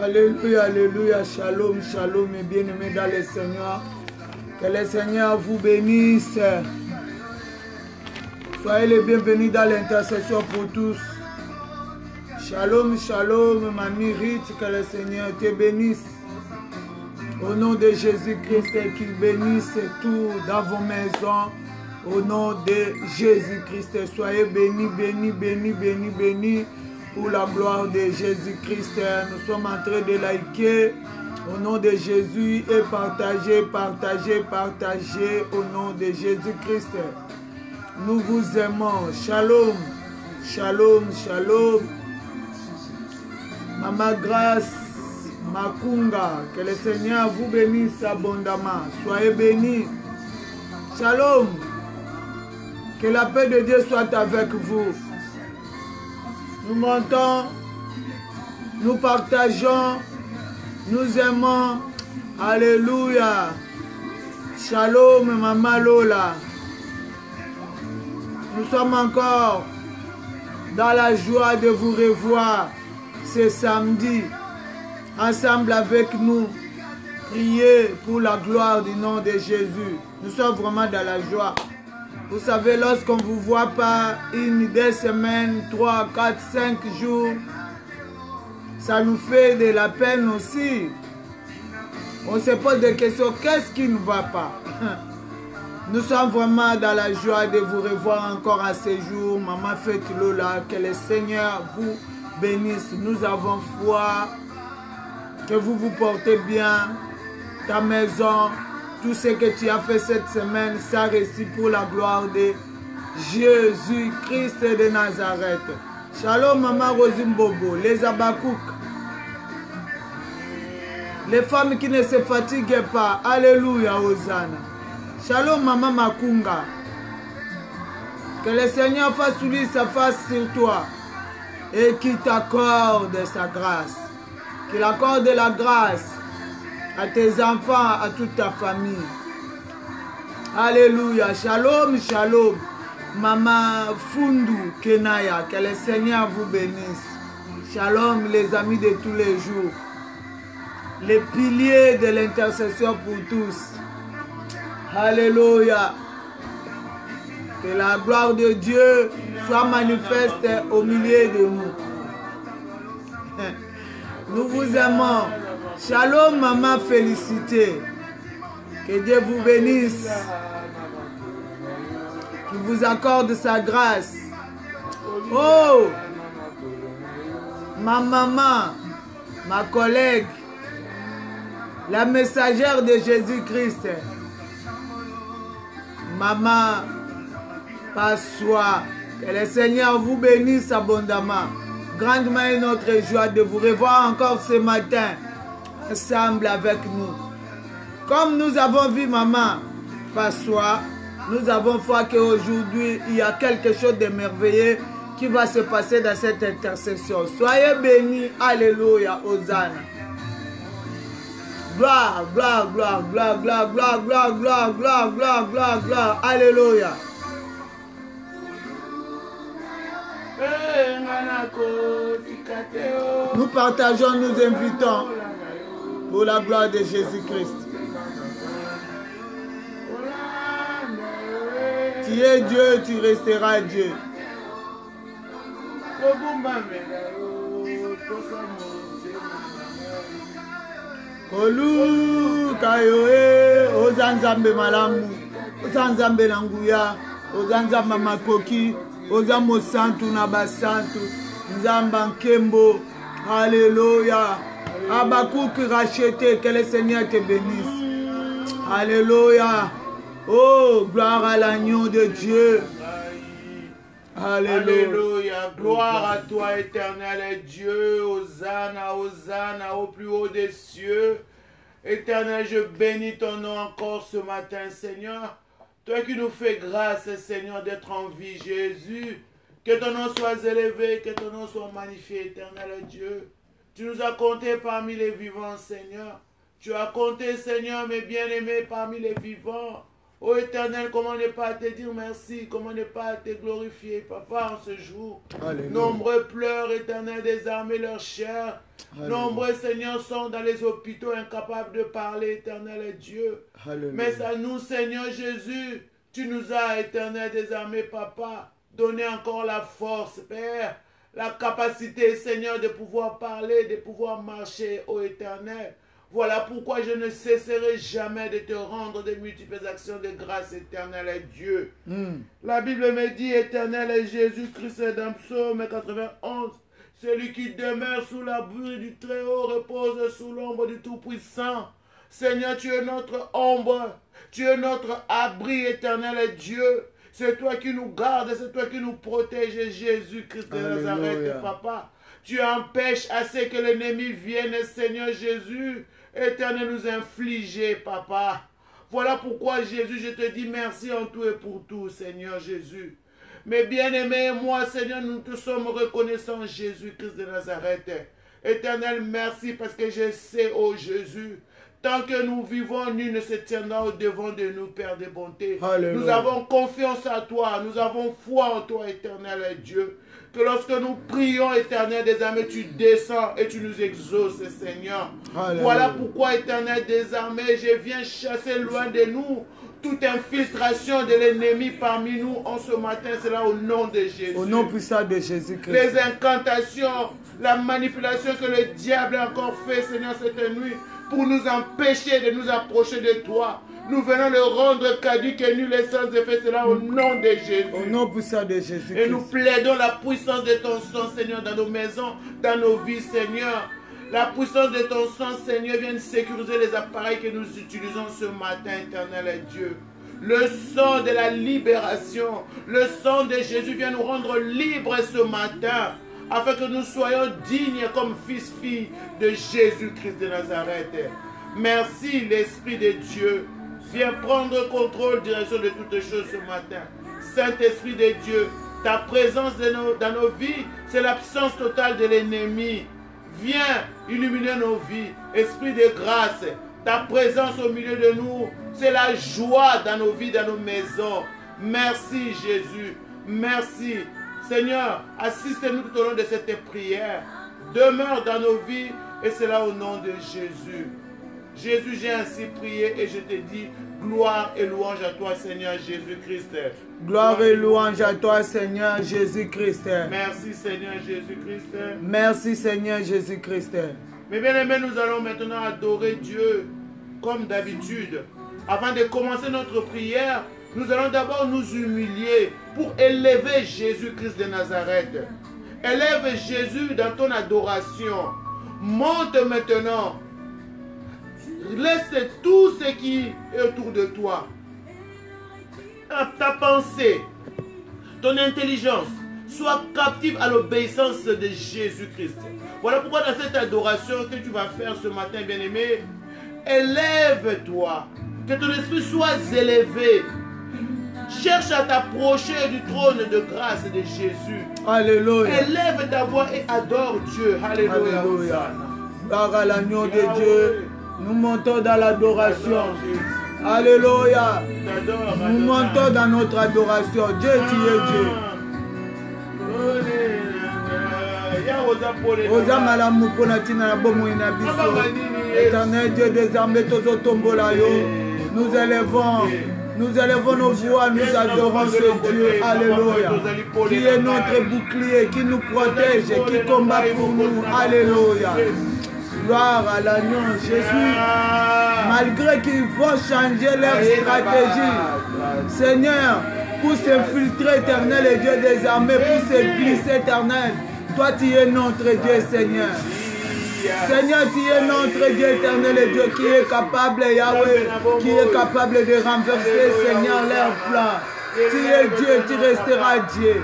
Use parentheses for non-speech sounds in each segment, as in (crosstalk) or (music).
Alléluia, Alléluia, Shalom, Shalom, et bien-aimés dans le Seigneur. Que le Seigneur vous bénisse. Soyez les bienvenus dans l'intercession pour tous. Shalom, Shalom, mamie Rite, que le Seigneur te bénisse. Au nom de Jésus-Christ, qu'il bénisse tout dans vos maisons. Au nom de Jésus-Christ, soyez bénis, bénis, bénis, bénis, bénis pour la gloire de Jésus-Christ. Nous sommes en train de liker au nom de Jésus et partager, partager, partager au nom de Jésus-Christ. Nous vous aimons. Shalom, shalom, shalom. Maman Grâce, Makunga, que le Seigneur vous bénisse abondamment. Soyez bénis. Shalom. Que la paix de Dieu soit avec vous. Nous montons, nous partageons, nous aimons. Alléluia. Shalom, Maman Lola. Nous sommes encore dans la joie de vous revoir ce samedi. Ensemble avec nous, prier pour la gloire du nom de Jésus. Nous sommes vraiment dans la joie. Vous savez, lorsqu'on ne vous voit pas une, deux semaines, trois, quatre, cinq jours, ça nous fait de la peine aussi. On se pose des questions, qu'est-ce qui ne va pas? (laughs) Nous sommes vraiment dans la joie de vous revoir encore à ce jour. Maman Fête Lola, que le Seigneur vous bénisse. Nous avons foi, que vous vous portez bien, ta maison, tout ce que tu as fait cette semaine, ça réussit pour la gloire de Jésus-Christ de Nazareth. Shalom, Maman Rosimbobo, les Abakouk. Les femmes qui ne se fatiguent pas. Alléluia, Hosanna. Shalom, Maman Makunga. Que le Seigneur fasse lui sa face sur toi et qu'il t'accorde sa grâce. Qu'il accorde la grâce à tes enfants, à toute ta famille. Alléluia. Shalom, shalom. Maman Fundu Kenaya, que le Seigneur vous bénisse. Shalom, les amis de tous les jours. Les piliers de l'intercession pour tous. Alléluia. Que la gloire de Dieu soit manifeste au milieu de nous. (laughs) Nous vous aimons. Shalom, maman, félicité. Que Dieu vous bénisse. Qu'il vous accorde sa grâce. Oh, ma maman, ma collègue, la messagère de Jésus-Christ. Maman, Passois, que le Seigneur vous bénisse abondamment. Grandement est notre joie de vous revoir encore ce matin ensemble avec nous. Comme nous avons vu maman Passois, nous avons foi qu'aujourd'hui, il y a quelque chose de merveilleux qui va se passer dans cette intercession. Soyez bénis. Alléluia. Hosanna. Gloire, gloire, gloire, gloire, gloire, gloire, gloire, gloire, gloire, gloire, gloire, gloire. Alléluia. Nous partageons, nous invitons pour la gloire de Jésus-Christ. Tu es Dieu, tu resteras Dieu. koluka yo e oza nzambe malamu oza nzambe na nguya oza nzambe makoki oza mosantu na basantu nzamba nkembo Alléluia. Abakouk racheté, que le Seigneur te bénisse. Alléluia. Oh, gloire à l'agneau de Dieu. Alléluia. Alléluia. Gloire à toi, éternel Dieu. Hosanna, Hosanna, au plus haut des cieux. Éternel, je bénis ton nom encore ce matin, Seigneur. Toi qui nous fais grâce, Seigneur, d'être en vie, Jésus. Que ton nom soit élevé, que ton nom soit magnifié, éternel Dieu. Tu nous as comptés parmi les vivants, Seigneur. Tu as compté, Seigneur, mes bien-aimés, parmi les vivants. Oh éternel, comment ne pas te dire merci, comment ne pas te glorifier, papa, en ce jour. Alléluia. Nombreux pleurent, éternel, désarmer leur chair. Alléluia. Nombreux, Seigneur, sont dans les hôpitaux incapables de parler, éternel et Dieu. Alléluia. Mais à nous, Seigneur Jésus, tu nous as, éternel, désarmé, papa. Donné encore la force, Père. La capacité, Seigneur, de pouvoir parler, de pouvoir marcher, ô éternel. Voilà pourquoi je ne cesserai jamais de te rendre de multiples actions de grâce éternelle et Dieu. Hmm. La Bible me dit, éternel est Jésus-Christ dans Psaume 91. Celui qui demeure sous l'abri du Très-Haut repose sous l'ombre du Tout-Puissant. Seigneur, tu es notre ombre, tu es notre abri éternel et Dieu. C'est toi qui nous gardes, c'est toi qui nous protèges, Jésus-Christ de. Nazareth, papa. Tu empêches à ce que l'ennemi vienne, Seigneur Jésus, éternel, nous infliger, papa. Voilà pourquoi, Jésus, je te dis merci en tout et pour tout, Seigneur Jésus. Mais bien-aimé, moi, Seigneur, nous te sommes reconnaissants, Jésus-Christ de Nazareth. Éternel, merci parce que je sais, oh Jésus, tant que nous vivons, nul ne se tiendra au devant de nous, Père de bonté. Nous avons confiance à toi, nous avons foi en toi, éternel Dieu. Que lorsque nous prions, éternel, désormais tu descends et tu nous exauces, Seigneur. Voilà pourquoi, éternel, désormais, je viens chasser loin de nous toute infiltration de l'ennemi parmi nous en ce matin. C'est là au nom de Jésus. Au nom puissant de Jésus-Christ. Les incantations, la manipulation que le diable a encore fait, Seigneur, cette nuit, pour nous empêcher de nous approcher de toi. Nous venons le rendre caduque et nul et sans effet. C'est là au nom de Jésus. Au nom puissant de Et nous plaidons la puissance de ton sang, Seigneur, dans nos maisons, dans nos vies, Seigneur. La puissance de ton sang, Seigneur, vient sécuriser les appareils que nous utilisons ce matin, éternel et Dieu. Le sang de la libération, le sang de Jésus vient nous rendre libres ce matin, afin que nous soyons dignes comme fils-filles de Jésus-Christ de Nazareth. Merci, l'Esprit de Dieu. Viens prendre contrôle, direction de toutes choses ce matin. Saint-Esprit de Dieu, ta présence dans nos vies, c'est l'absence totale de l'ennemi. Viens illuminer nos vies. Esprit de grâce, ta présence au milieu de nous, c'est la joie dans nos vies, dans nos maisons. Merci Jésus. Merci. Seigneur, assiste-nous tout au long de cette prière. Demeure dans nos vies et c'est là au nom de Jésus. Jésus, j'ai ainsi prié et je te dis gloire et louange à toi, Seigneur Jésus-Christ. Gloire et louange à toi, Seigneur Jésus-Christ. Merci, Seigneur Jésus-Christ. Merci, Seigneur Jésus-Christ. Mais bien aimés, nous allons maintenant adorer Dieu comme d'habitude. Avant de commencer notre prière, nous allons d'abord nous humilier pour élever Jésus-Christ de Nazareth. Élève Jésus dans ton adoration. Monte maintenant. Laisse tout ce qui est autour de toi. Ta pensée, ton intelligence soit captive à l'obéissance de Jésus-Christ. Voilà pourquoi dans cette adoration que tu vas faire ce matin, bien-aimé, élève-toi, que ton esprit soit élevé. Cherche à t'approcher du trône de grâce de Jésus. Alléluia. Élève ta voix et adore Dieu. Alléluia. Alléluia. Gloire à l'agneau de Dieu. Nous montons dans l'adoration. Alléluia. Nous montons dans notre adoration. Dieu, tu es Dieu. ntina na bomoi na biso éternel dieu désormais tozotombola yo nous élevons nous élevons nos voix, nous adorons ce Dieu, Alléluia, qui est notre bouclier, qui nous protège, qui combat pour nous, Alléluia. Gloire à l'agneau Jésus. Malgré qu'ils vont changer leur stratégie, Seigneur, pour s'infiltrer éternel et Dieu des armées, pour se glisser éternel, toi tu es notre Dieu Seigneur. Seigneur, tu es notre Dieu éternel et Dieu qui est capable, Yahweh, qui est capable de renverser, Seigneur, leur plan. Tu es Dieu, tu resteras Dieu.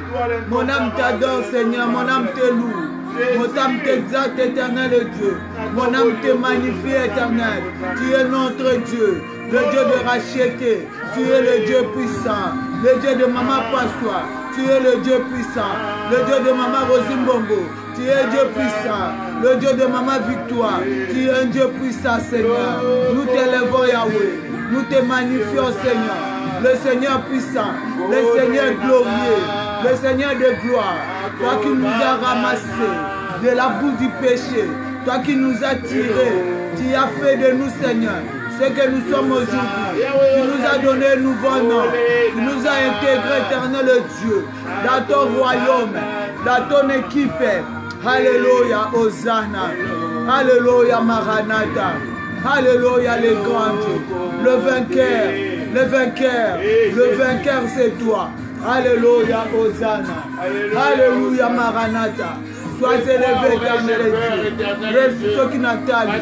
Mon âme t'adore, Seigneur, mon âme te loue. Mon âme t'exalte, éternel Dieu. Mon âme te magnifie, éternel. Tu es notre Dieu, le Dieu de racheter. Tu es le Dieu puissant, le Dieu de Maman Passois. Tu es le Dieu puissant, le Dieu de Maman Rosimbongo. Tu es Dieu puissant, le Dieu de Maman Victoire. Tu es un Dieu puissant, Seigneur. Nous t'élevons, Yahweh. Nous te magnifions, Seigneur. le Seigneur puissant, le Seigneur glorieux, le Seigneur de gloire, toi qui nous as ramassés de la boue du péché, toi qui nous as tirés, qui as fait de nous, Seigneur, ce que nous sommes aujourd'hui, qui nous a donné un nouveau nom, qui nous a intégré, éternel Dieu, dans ton royaume, dans ton équipe. Alléluia, Hosanna. Alléluia, Maranatha. Alléluia, les grands. Le vainqueur, le vainqueur, le vainqueur, c'est toi. Alléluia, Hosanna. Alléluia, Maranatha. Sois élevé, éternel Dieu. soki natali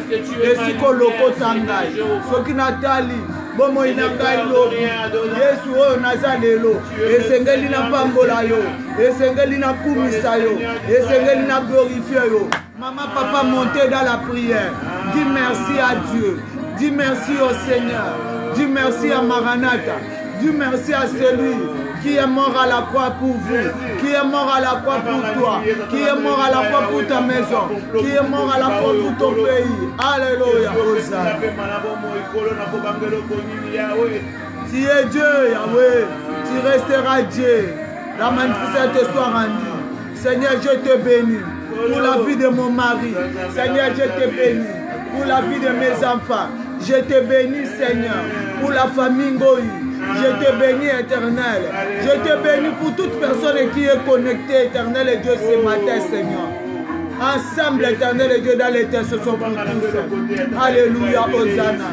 esika olokota ngai soki natali bomoi na ngai lobi yesu oyo naza lelo. Esengeli napambola yo. Esengeli nakumisa yo. Esengeli na glorifie yo. Mama papa montez dans la prière. Dis merci à dieu. Dis merci au seigneur. Dis merci à maranatha. Dis merci à celui qui est mort à la croix pour vous, qui est mort à la croix pour toi, qui est mort à la croix pour ta maison, qui est mort à la croix pour ton pays. Alléluia. Tu es Dieu, Yahweh. Tu resteras Dieu. La manifestation soit rendue. Seigneur, je te bénis pour la vie de mon mari. Seigneur, je te bénis pour la vie de mes enfants. Je te bénis, Seigneur, pour la famille Ngoï. Je te bénis, éternel. Je te bénis pour toute personne qui est connectée, éternel et Dieu, ce matin, Seigneur. Ensemble, éternel et Dieu, dans l'intercession pour tous. Alléluia, Hosanna.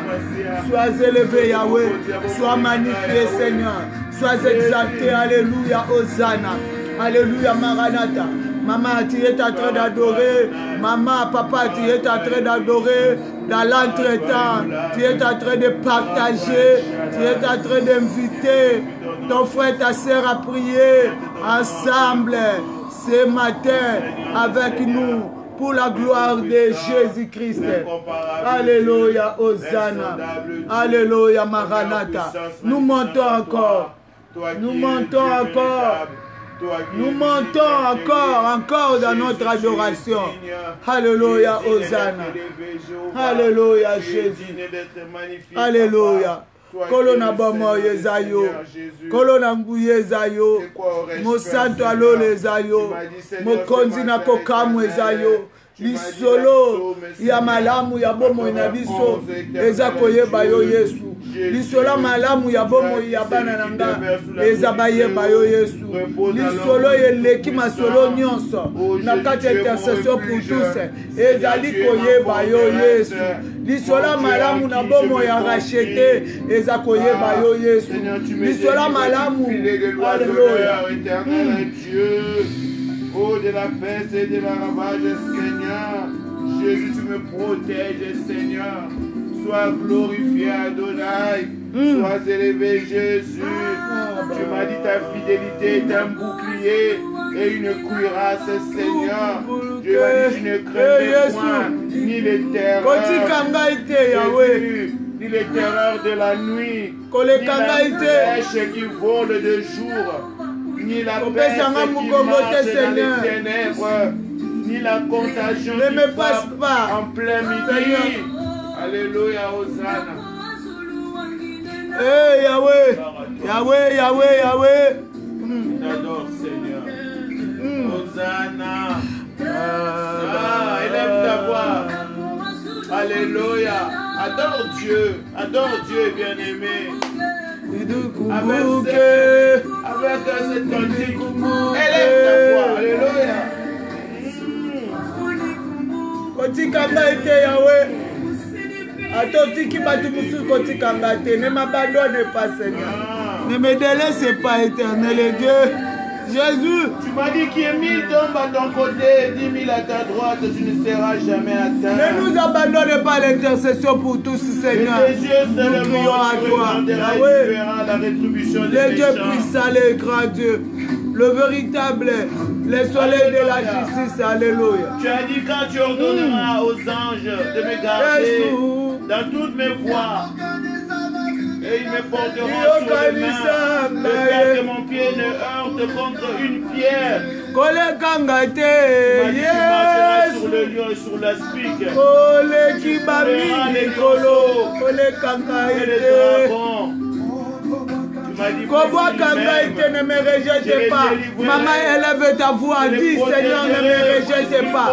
Sois élevé, Yahweh. Sois magnifié, Seigneur. Sois exalté. Alléluia, Hosanna. Alléluia, Maranatha. Maman, tu es en train d'adorer. Maman, papa, tu es en train d'adorer dans l'entretemps. Tu es en train de partager. Tu es en train d'inviter ton frère, ta soeur à prier ensemble ce matin avec nous pour la gloire de Jésus-Christ. Alléluia, Hosanna. Alléluia, Maranatha. Nous montons encore. Nous montons encore. Nous montons encore, encore dans notre adoration. Alléluia, Hosanna. Alléluia, Jésus. Alléluia. kolo na bomoi eza yo kolo na nguya mokonzi na kokamwa lisolo ya malamu ya bomoi na biso eza koyeba yo yesu. Lisolo malamu ya bomoi ya bana na nga eza bayeba yo yesu. Lisolo eleki masolo nyonso na kati ya intercession pour tous ezali koyeba yo yesu. Lisolo malamu na bomoi ya rachete eza koyeba yo yesu. Lisolo malamu aleluya Oh, de la peste et de la ravage, Seigneur. Jésus, tu me protèges, Seigneur. Sois glorifié, Adonai. Mm. Sois élevé, Jésus. Tu m'as dit ta fidélité est un bouclier et une cuirasse, Seigneur. Je m'as dit, je ne crains point ni les terreurs. Ni les terreurs de la nuit, ni la flèche qui vole de jour ni la peste qui les ténèbres, ni la contagion ne me passe pas en plein midi. Alléluia, Hosanna. Hey Yahweh, Yahweh, Yahweh, Yahweh. Mm. Seigneur. Mm. Hosanna. Ah, élève ta voix. Alléluia. Adore Dieu. Adore Dieu, bien-aimé. Avec, ce, avec cette cantique, élève ta voix. Alléluia. kotika ngai te yawe ata otiki bato mosusu kotika ngai te ne m'abandonne pas seigneur ne me délaisse pas éternel dieu Jésus. Tu m'as dit qu'il y a mille tombes à ton côté et dix mille à ta droite, tu ne seras jamais atteint. Ne nous abandonne pas l'intercession pour tous, Seigneur. Et tes yeux à toi. Yahweh. La rétribution le Dieu puissant, le grand Dieu, le véritable, le soleil de la justice. Alléluia. Tu as dit quand tu ordonneras aux anges de me garder dans toutes mes voies. Et ils me porteront sur les mains, de peur que mon pied ne heurte contre une pierre. kolekanga te yesu sur le lion et sur la spique koleki bami likolo kolekanga te Kobwaka ngai te, ne me rejette pas. Maman, élève ta voix. Dis, Seigneur, ne me rejette pas.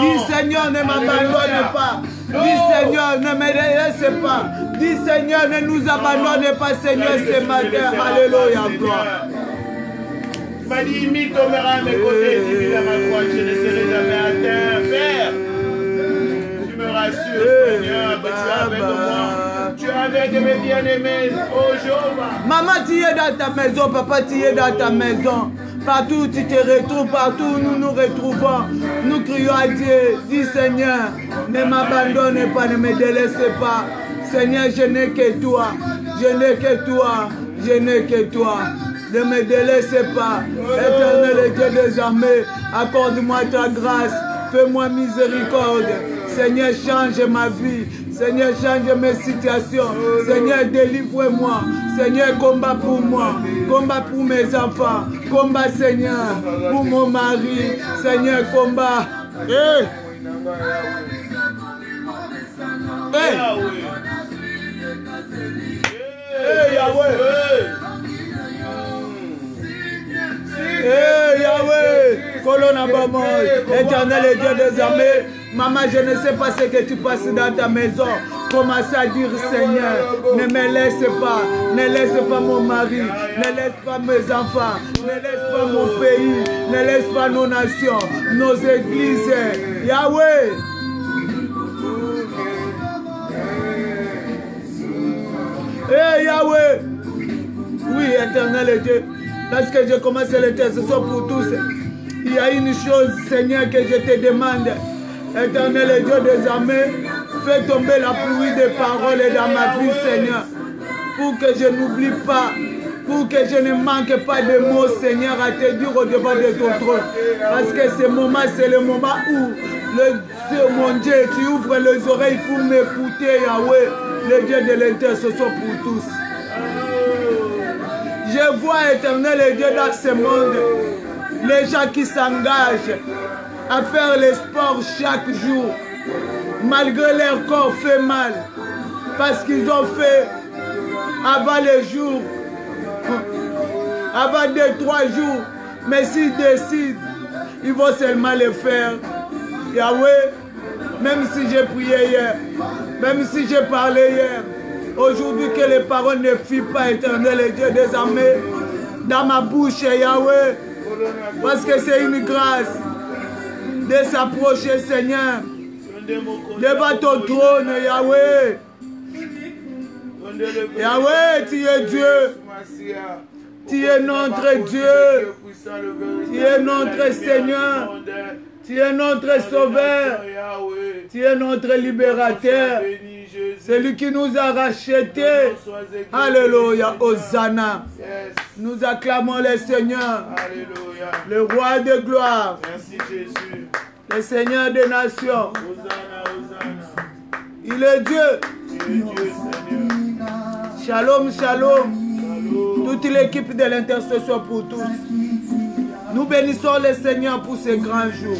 Dis, Seigneur, ne m'abandonne pas. Dis, Seigneur, ne me laisse pas. Dis, Seigneur, ne nous abandonne pas, Seigneur, ce matin. Alléluia, gloire. Tu m'as dit, imite tomberas à mes côtés, dis à ma croix, je ne serai jamais atteint. Père, tu me rassures, Seigneur, que tu es avec moi. Tu es avec mes bien-aimés, oh Jéhovah. Maman, tu es dans ta maison, papa, tu es dans ta maison. Partout tu te retrouves, partout nous nous retrouvons, nous crions à Dieu. Dis Seigneur, ne m'abandonne pas, ne me délaisse pas. Seigneur, je n'ai que toi. Je n'ai que toi. Je n'ai que toi. Ne me délaisse pas. Éternel Dieu des armées, accorde-moi ta grâce. Fais-moi miséricorde. Seigneur, change ma vie. Seigneur, change mes situations. Seigneur, délivre-moi. Seigneur, combat pour moi. Combat pour mes enfants. Combat, Seigneur, pour mon mari. Seigneur, combat. Hey. Hey. Hey, Yahweh. Hey, Yahweh, colonne Bamon, éternel et Dieu des armées, maman, je ne sais pas ce que tu passes dans ta maison. Commence à dire, Seigneur, ne me laisse pas, ne laisse pas mon mari, ne laisse pas mes enfants, ne laisse pas mon pays, ne laisse pas nos nations, nos églises. Yahweh, Hey Yahweh, oui, éternel Dieu, lorsque je commence le texte, ce soit pour tous. Il y a une chose, Seigneur, que je te demande. Éternel Dieu des armées, fais tomber la pluie des paroles dans ma vie, Seigneur. Pour que je n'oublie pas, pour que je ne manque pas de mots, Seigneur, à te dire au devant de ton trône. Parce que ce moment, c'est le moment où, le Dieu, mon Dieu, tu ouvres les oreilles pour m'écouter, Yahweh, le Dieu de l'intercession pour tous. Je vois éternel et Dieu dans ce monde, les gens qui s'engagent à faire le sport chaque jour, malgré leur corps fait mal, parce qu'ils ont fait avant les jours, avant deux, trois jours, mais s'ils décident, ils vont seulement le faire. Yahweh, même si j'ai prié hier, même si j'ai parlé hier, aujourd'hui que les paroles ne fuient pas éternel et Dieu des armées dans ma bouche, Yahweh, parce que c'est une grâce de s'approcher, Seigneur, devant ton trône, Yahweh. Yahweh, tu es Dieu. Tu es notre Dieu. Tu es notre Seigneur. Tu es notre Sauveur. Tu es notre libérateur. Celui qui nous a rachetés. Alléluia. Hosanna. Nous acclamons le Seigneur. Le roi de gloire. Merci Jésus. Le Seigneur des nations. Hosanna, Hosanna. Il est Dieu. Tu es Dieu, Seigneur. Shalom, shalom. Shalom. Toute l'équipe de l'intercession pour tous. Nous bénissons le Seigneur pour ce grand jour.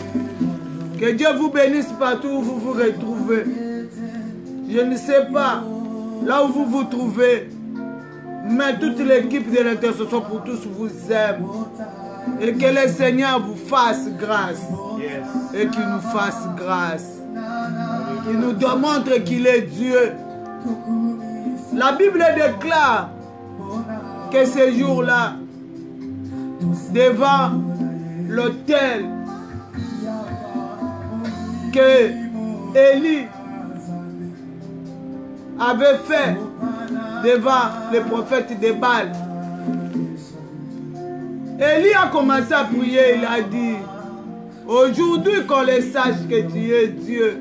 Que Dieu vous bénisse partout où vous vous retrouvez. Je ne sais pas là où vous vous trouvez, mais toute l'équipe de l'intercession pour tous vous aime. Et que le Seigneur vous fasse grâce. Yes. Et qu'il nous fasse grâce. Qu'il nous démontre qu'il est Dieu. La Bible déclare que ce jour-là, devant l'autel que Élie avait fait devant le prophète de Baal. Élie a commencé à prier, il a dit, aujourd'hui qu'on le sache que tu es Dieu.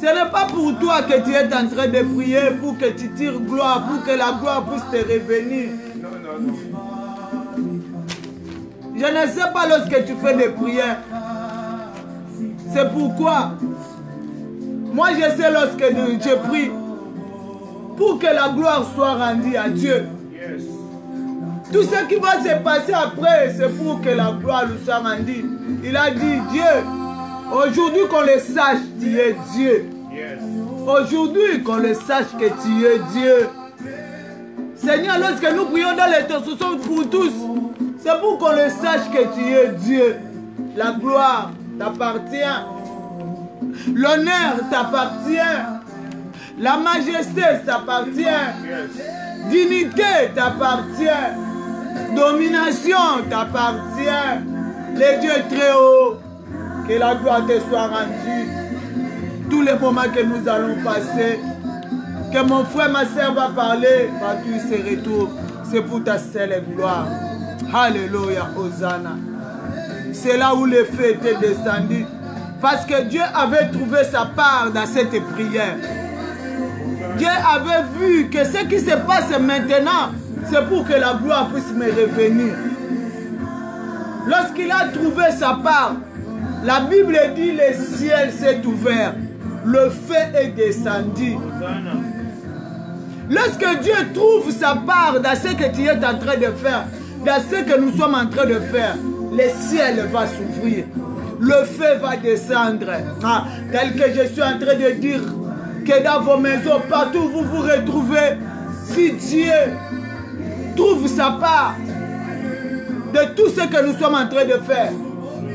Ce n'est pas pour toi que tu es en train de prier pour que tu tires gloire, pour que la gloire puisse te revenir. Je ne sais pas lorsque tu fais des prières. C'est pourquoi. Moi, je sais lorsque je prie pour que la gloire soit rendue à Dieu. Tout ce qui va se passer après, c'est pour que la gloire lui soit rendue. Il a dit, Dieu, aujourd'hui qu'on le sache, tu es Dieu. Aujourd'hui qu'on le sache que tu es Dieu. Seigneur, lorsque nous prions dans l'intercession pour tous, c'est pour qu'on le sache que tu es Dieu. La gloire t'appartient. L'honneur t'appartient. La majesté t'appartient. Dignité t'appartient. Domination t'appartient. Les dieux très haut. Que la gloire te soit rendue. Tous les moments que nous allons passer. Que mon frère, ma soeur va parler. Partout il se retrouve. C'est pour ta seule gloire. Alléluia, Hosanna. C'est là où le feu était descendu. Parce que Dieu avait trouvé sa part dans cette prière. Dieu avait vu que ce qui se passe maintenant, c'est pour que la gloire puisse me revenir. Lorsqu'il a trouvé sa part, la Bible dit le ciel s'est ouvert, le feu est descendu. Lorsque Dieu trouve sa part dans ce que tu es en train de faire, dans ce que nous sommes en train de faire, le ciel va s'ouvrir. Le feu va descendre. Ah, tel que je suis en train de dire que dans vos maisons, partout où vous vous retrouvez, si Dieu trouve sa part de tout ce que nous sommes en train de faire,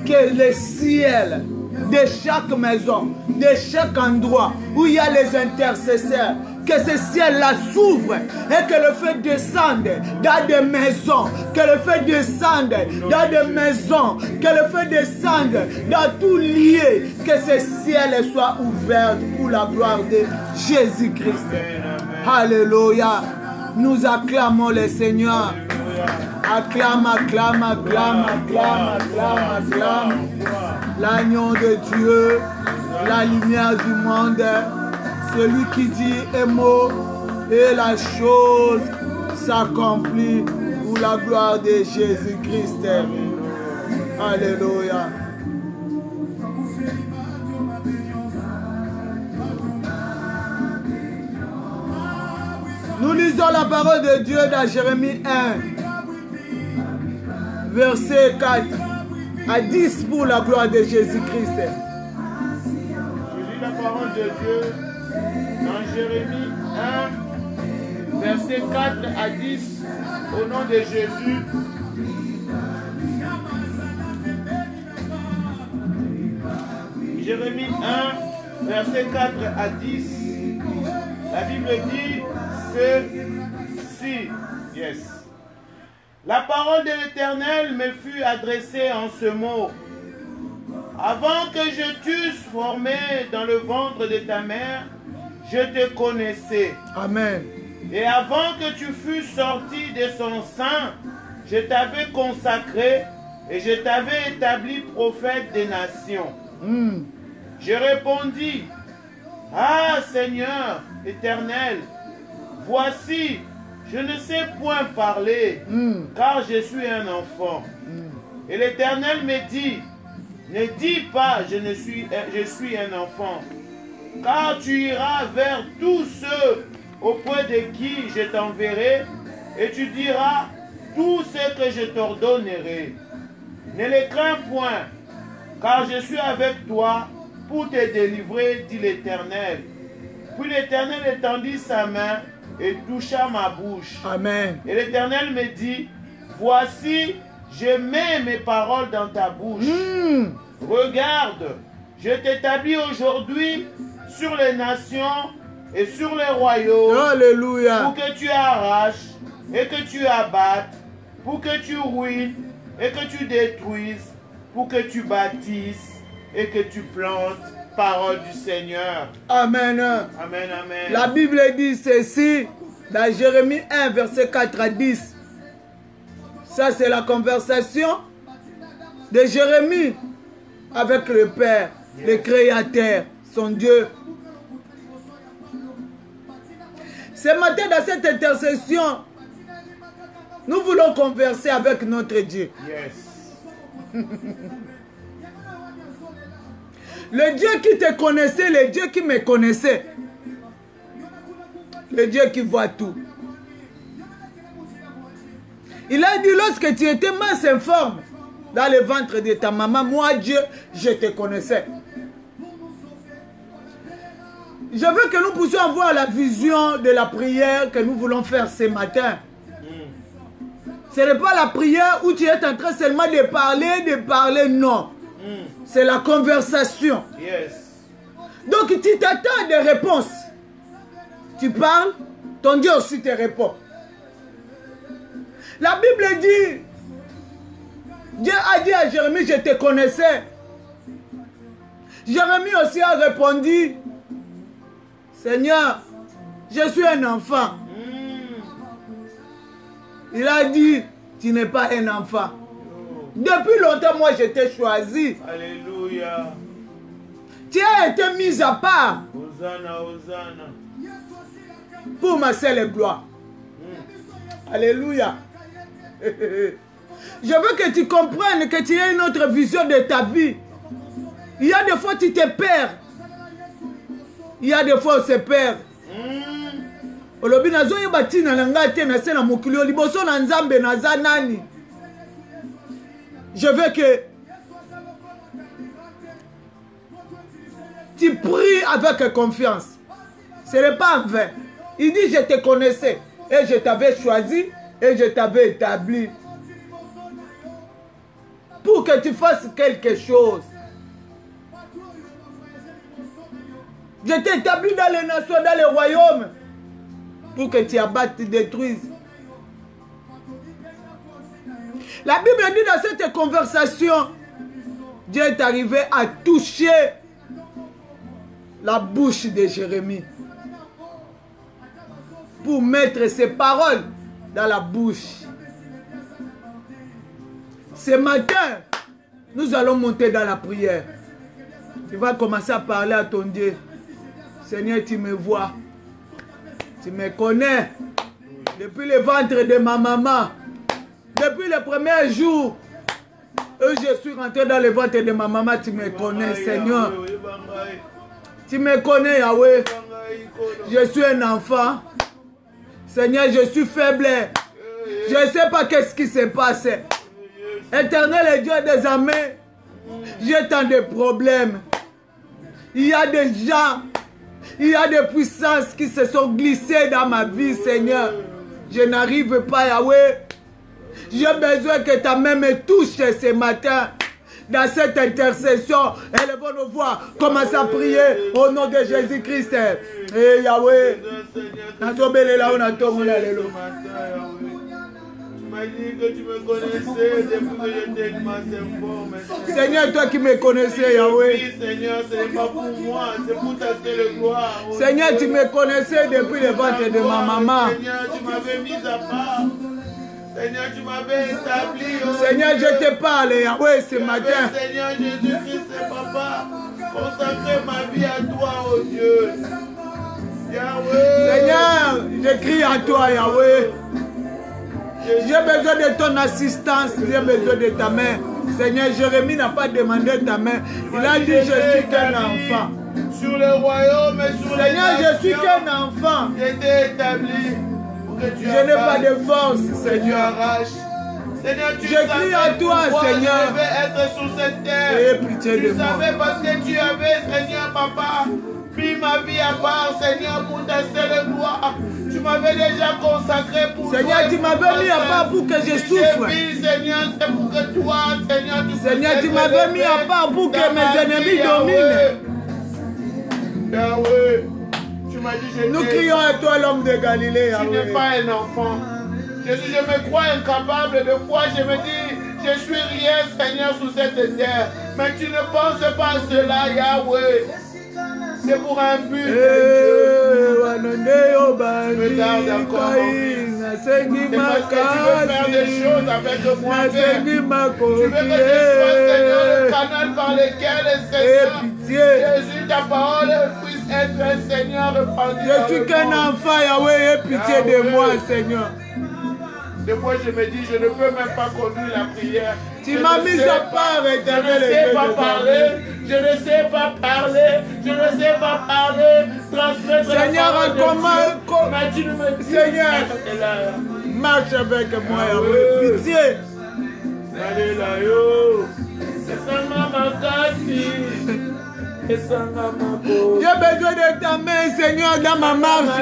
que le ciel de chaque maison, de chaque endroit où il y a les intercesseurs, que ce ciel-là s'ouvre et que le feu descende dans des maisons, que le feu descende dans des maisons, que le feu descende dans tout lieu, que ce ciel soit ouvert pour la gloire de Jésus-Christ. Alléluia. Nous acclamons le Seigneur. Acclame, acclame, acclame, acclame, acclame, acclame. L'agneau de Dieu, la lumière du monde, celui qui dit un mot et la chose s'accomplit pour la gloire de Jésus-Christ. Alléluia. Nous lisons la parole de Dieu dans Jérémie 1, verset 4 à 10 pour la gloire de Jésus-Christ. Je lis la parole de Dieu Jérémie 1, verset 4 à 10, au nom de Jésus. Jérémie 1, verset 4 à 10. La Bible dit ceci. Yes. La parole de l'Éternel me fut adressée en ce mot. Avant que je t'eusse formé dans le ventre de ta mère, je te connaissais. Amen. Et avant que tu fusses sorti de son sein, je t'avais consacré et je t'avais établi prophète des nations. Hmm. Je répondis, Ah Seigneur éternel, voici, je ne sais point parler, Hmm. car je suis un enfant. Et l'Éternel me dit, ne dis pas, je, ne suis, je suis un enfant, car tu iras vers tous ceux auprès de qui je t'enverrai, et tu diras tout ce que je t'ordonnerai. Ne les crains point, car je suis avec toi pour te délivrer, dit l'Éternel. Puis l'Éternel étendit sa main et toucha ma bouche. Amen. Et l'Éternel me dit, voici, je mets mes paroles dans ta bouche. Hmm. Regarde, je t'établis aujourd'hui sur les nations et sur les royaumes Alléluia. pour que tu arraches et que tu abattes, pour que tu ruines et que tu détruises, pour que tu bâtisses et que tu plantes. Parole du Seigneur. Amen. Amen, amen. La Bible dit ceci dans Jérémie 1, verset 4 à 10. Ça, c'est la conversation de Jérémie avec le Père, le Créateur, son Dieu. Ce matin, dans cette intercession, nous voulons converser avec notre Dieu. Yes. Le Dieu qui te connaissait, le Dieu qui me connaissait. Le Dieu qui voit tout. Il a dit, lorsque tu étais mince informe dans le ventre de ta maman, moi Dieu, je te connaissais. Je veux que nous puissions avoir la vision de la prière que nous voulons faire ce matin. Mm. Ce n'est pas la prière où tu es en train seulement de parler, de parler, non. Mm. C'est la conversation. Yes. Donc tu t'attends des réponses. Tu parles, ton Dieu aussi te répond. La Bible dit, Dieu a dit à Jérémie, je te connaissais. Jérémie aussi a répondu, Seigneur, je suis un enfant. Mm. Il a dit, tu n'es pas un enfant. Depuis longtemps, moi, je t'ai choisi. Alléluia. Tu as été mis à part Hosanna, Hosanna. pour ma seule gloire. Mm. Alléluia. Je veux que tu comprennes que tu as une autre vision de ta vie. Il y a des fois tu te perds. Il y a des fois on se perd. Mm. olobi nazoyeba ntina na ngai te na se na mokili oyo. Liboso na nzambe naza nani? Je veux que tu pries avec confiance. Ce n'est pas en vain. Il dit je te connaissais et je t'avais choisi et je t'avais établi. Pour que tu fasses quelque chose je t'ai établi dans les nations dans les royaumes pour que tu abattes, tu détruises. La Bible dit dans cette conversation, Dieu est arrivé à toucher la bouche de Jérémie pour mettre ses paroles dans la bouche. Ce matin, nous allons monter dans la prière. Tu vas commencer à parler à ton Dieu. Seigneur, tu me vois. Tu me connais depuis le ventre de ma maman. Depuis le premier jour où je suis rentré dans le ventre de ma maman, tu me connais, Seigneur. Tu me connais, Yahweh. Je suis un enfant. Seigneur, je suis faible. Je ne sais pas qu'est-ce qui se passe. Éternel Dieu des armées, j'ai tant de problèmes. Il y a des gens il y a des puissances qui se sont glissées dans ma vie, Seigneur. Je n'arrive pas, Yahweh. J'ai besoin que ta main me touche ce matin. Dans cette intercession, élevons nos voix. Commence à prier au nom de Jésus-Christ. Et Yahweh. M'as dit que tu me connaissais depuis que j'étais une masse informe. Seigneur, toi qui me connaissais, Yahweh. Oui, Seigneur, ce n'est pas pour moi, c'est pour ta seule gloire. Seigneur, tu me connaissais depuis le ventre de ma maman. Seigneur, tu m'avais mis à part. Seigneur, tu m'avais établi. oh Seigneur, Dieu. je te parle, Yahweh, ce matin. Seigneur Jésus-Christ, et papa, consacrer ma vie à toi, oh Dieu. Yahweh. Seigneur, je crie à toi, Yahweh. J'ai besoin de ton assistance, j'ai besoin de ta main. Seigneur, Jérémie n'a pas demandé ta main. Il a dit, je suis qu'un enfant. Sur le royaume et sur Seigneur, je suis qu'un enfant. J'étais établi pour que tu Je n'ai pas de force, Seigneur. Seigneur, tu Je crie à toi, Seigneur. je devais être sur cette terre. Pitié de tu moi. savais parce que tu avais, Seigneur, papa, mis ma vie à part, Seigneur, pour ta seule gloire. Tu m'avais déjà consacré pour Seigneur, toi tu m'avais mis à part pour que je souffre. Seigneur, c'est pour que toi, Seigneur, tu Seigneur, tu m'avais mis à part pour que mes ennemis dominent. Yahweh, tu m'as dit, je Nous crions à toi, l'homme de Galilée, tu n'es pas un enfant. Jésus, je me crois incapable de foi. Je me dis, je suis rien, Seigneur, sur cette terre. Mais tu ne penses pas à cela, Yahweh. C'est pour un but. Dieu. Eh, tarde encore, mon nasengi C'est parce que tu veux faire des choses avec moi, Père. Tu veux que je sois, Seigneur, le eh. canal par lequel, Seigneur, pitié. Jésus, ta parole puisse être, Seigneur, répandue. Je suis qu'un enfant, Yahweh, aie pitié de moi, Seigneur. Des fois, je me dis, je ne peux même pas conduire la prière. Tu Je m'as ne mis à part, Je éternel ne et sais pas de parler. Je ne sais pas parler. Je ne sais pas parler. Transmettre Seigneur, comment- Mais tu ne me dis Seigneur. Marche avec moi. Yahweh. Pitié. Allez là, yo. C'est seulement ma casse. J'ai besoin de ta main, Seigneur, dans ma marche.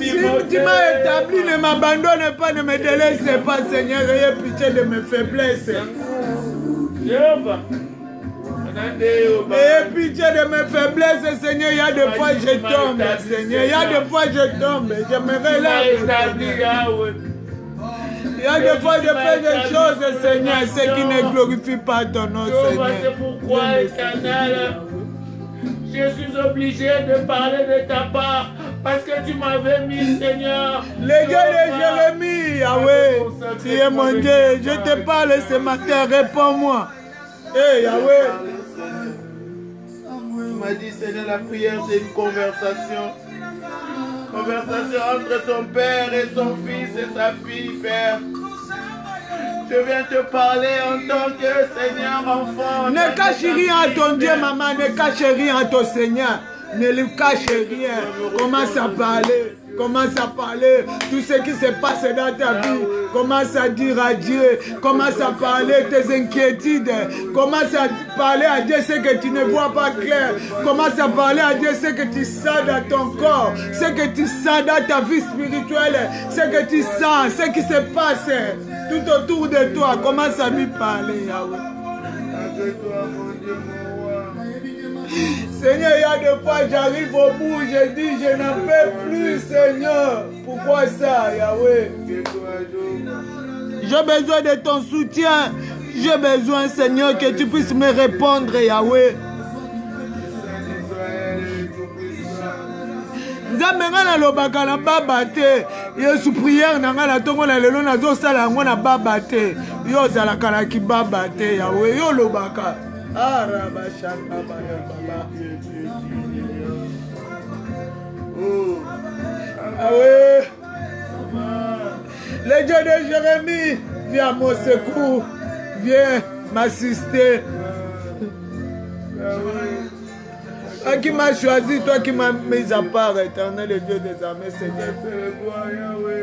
Si tu m'as établi, ne m'abandonne pas, ne me délaisse pas, Seigneur. Ayez pitié de mes faiblesses. Ayez pitié de mes faiblesses, Seigneur. Il y a des fois je tombe, Seigneur. Il y a des fois je tombe. Je me relève, Il y a des fois je fais des choses, Seigneur, ce qui ne glorifie pas ton nom, Seigneur. Je suis obligé de parler de ta part parce que tu m'avais mis, Seigneur. Le Dieu de Jérémie, Yahweh, tu es mon Dieu. Je te parle ce matin, réponds-moi. Eh Yahweh, Tu m'as dit, Seigneur, la prière, c'est une conversation. Conversation entre son père et son fils et sa fille, Père. Je viens te parler en tant que Seigneur enfant. ne cache rien à ton Dieu, maman, ne cache rien à ton Seigneur. Ne lui cache rien. Commence à parler. Commence à parler tout ce qui se passe dans ta vie. Commence à dire à Dieu. Commence à parler tes inquiétudes. Commence à parler à Dieu ce que tu ne vois pas clair. Commence à parler à Dieu ce que tu sens dans ton corps. Ce que tu sens dans ta vie spirituelle. Ce que tu sens. Ce qui se passe tout autour de toi. Commence à lui parler, Yahweh. Seigneur, il y a des fois, j'arrive au bout, je dis, je n'en peux plus, Seigneur. Pourquoi ça, Yahweh. J'ai besoin de ton soutien. J'ai besoin, Seigneur, que tu puisses me répondre, Yahweh. Nzambe ngai nalobaka na baba te yesu priere na ngai na ntongo na lelo nazosala yango na baba te yo ozalaka na kibaba te yawe yo olobaka arabashaka bayababa Oh, awe le dieu de jérémie viens à mon secours. Viens m'assister toi qui m'as choisi toi qui m'as mis à part éternel le dieu des armées seigneur.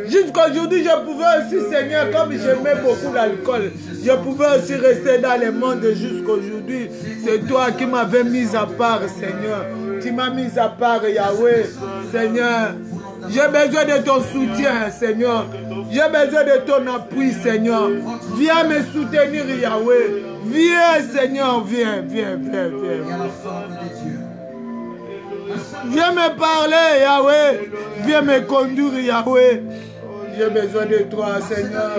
Jusqu'aujourd'hui, je pouvais aussi, Seigneur, comme j'aimais beaucoup l'alcool, je pouvais aussi rester dans le monde jusqu'aujourd'hui. C'est toi qui m'avais mis à part, Seigneur. Tu m'as mis à part, Yahweh. Seigneur, j'ai besoin de ton soutien, Seigneur. J'ai besoin de ton appui, Seigneur. Viens me soutenir, Yahweh. Viens, Seigneur, viens, viens, viens, viens. Viens me parler, Yahweh. Viens me conduire, Yahweh. J'ai besoin de toi, Seigneur.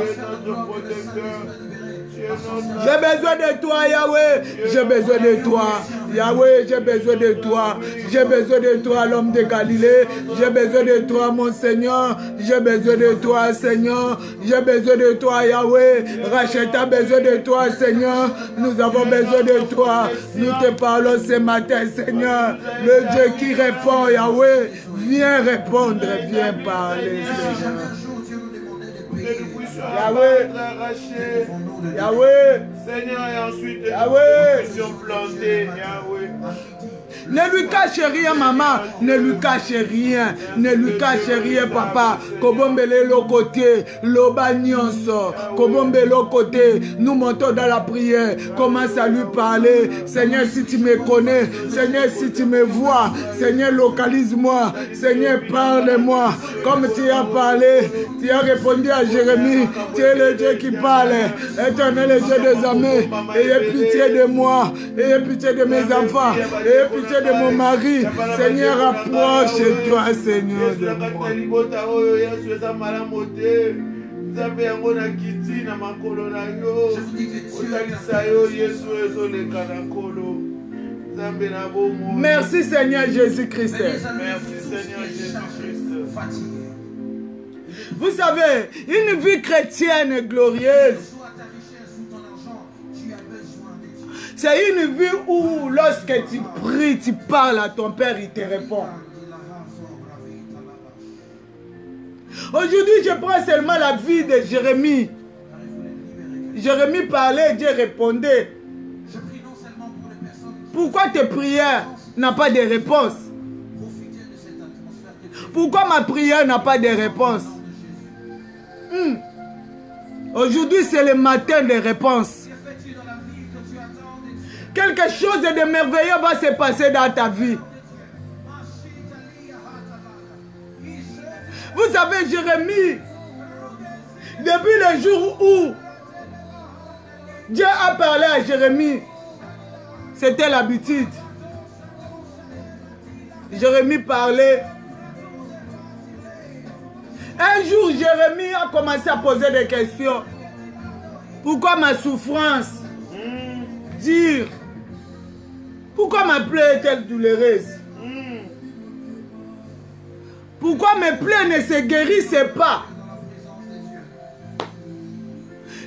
J'ai besoin de toi, Yahweh. J'ai besoin de toi. Yahweh, j'ai besoin de toi. J'ai besoin de toi, l'homme de Galilée. J'ai besoin de toi, mon Seigneur. J'ai besoin de toi, Seigneur. J'ai besoin de toi, Yahweh. Rachel a besoin de toi, Seigneur. Nous avons besoin de toi. Nous te parlons ce matin, Seigneur. Le Dieu qui répond, Yahweh. Viens répondre, viens parler, Seigneur. Que nous puissions Yahweh. être arrachés. Yahweh. Seigneur, et ensuite Yahweh. nous puissions planter, Yahweh. Ne lui cache rien, maman. Ne lui cache rien. Ne lui cache rien, papa. Kobombele le côté. Loba nyonso. Kobombele le côté. Nous montons dans la prière. Commence à lui parler. Seigneur, si tu me connais. Seigneur, si tu me vois. Seigneur, localise-moi. Seigneur, parle-moi. Comme tu as parlé. Tu as répondu à Jérémie. Tu es le Dieu qui parle. Éternel, le Dieu des armées. Ayez pitié de moi. Ayez pitié de mes enfants. Ayez pitié de mon mari. Seigneur, approche-toi, Seigneur. de Yesu moi. na libota oyo yesu eza malamu te nzambe yango na kiti na makolo na yo otalisa yo yesu ezoleka na nkolo nzambe na bomo Merci, Seigneur Jésus-Christ. merci seigneur jésus-christ. Vous savez, une vie chrétienne glorieuse, c'est une vie où lorsque tu pries, tu parles à ton Père, il te répond. Aujourd'hui, je prends seulement la vie de Jérémie. Jérémie parlait, Dieu répondait. Pourquoi tes prières n'ont pas de réponse? Pourquoi ma prière n'a pas de réponse? Hmm. Aujourd'hui, c'est le matin des réponses. Quelque chose de merveilleux va se passer dans ta vie. Vous savez, Jérémie, depuis le jour où Dieu a parlé à Jérémie, c'était l'habitude. Jérémie parlait. Un jour, Jérémie a commencé à poser des questions. Pourquoi ma souffrance? Dire. Pourquoi ma plaie est-elle douloureuse? Pourquoi mes plaies ne se guérissaient pas?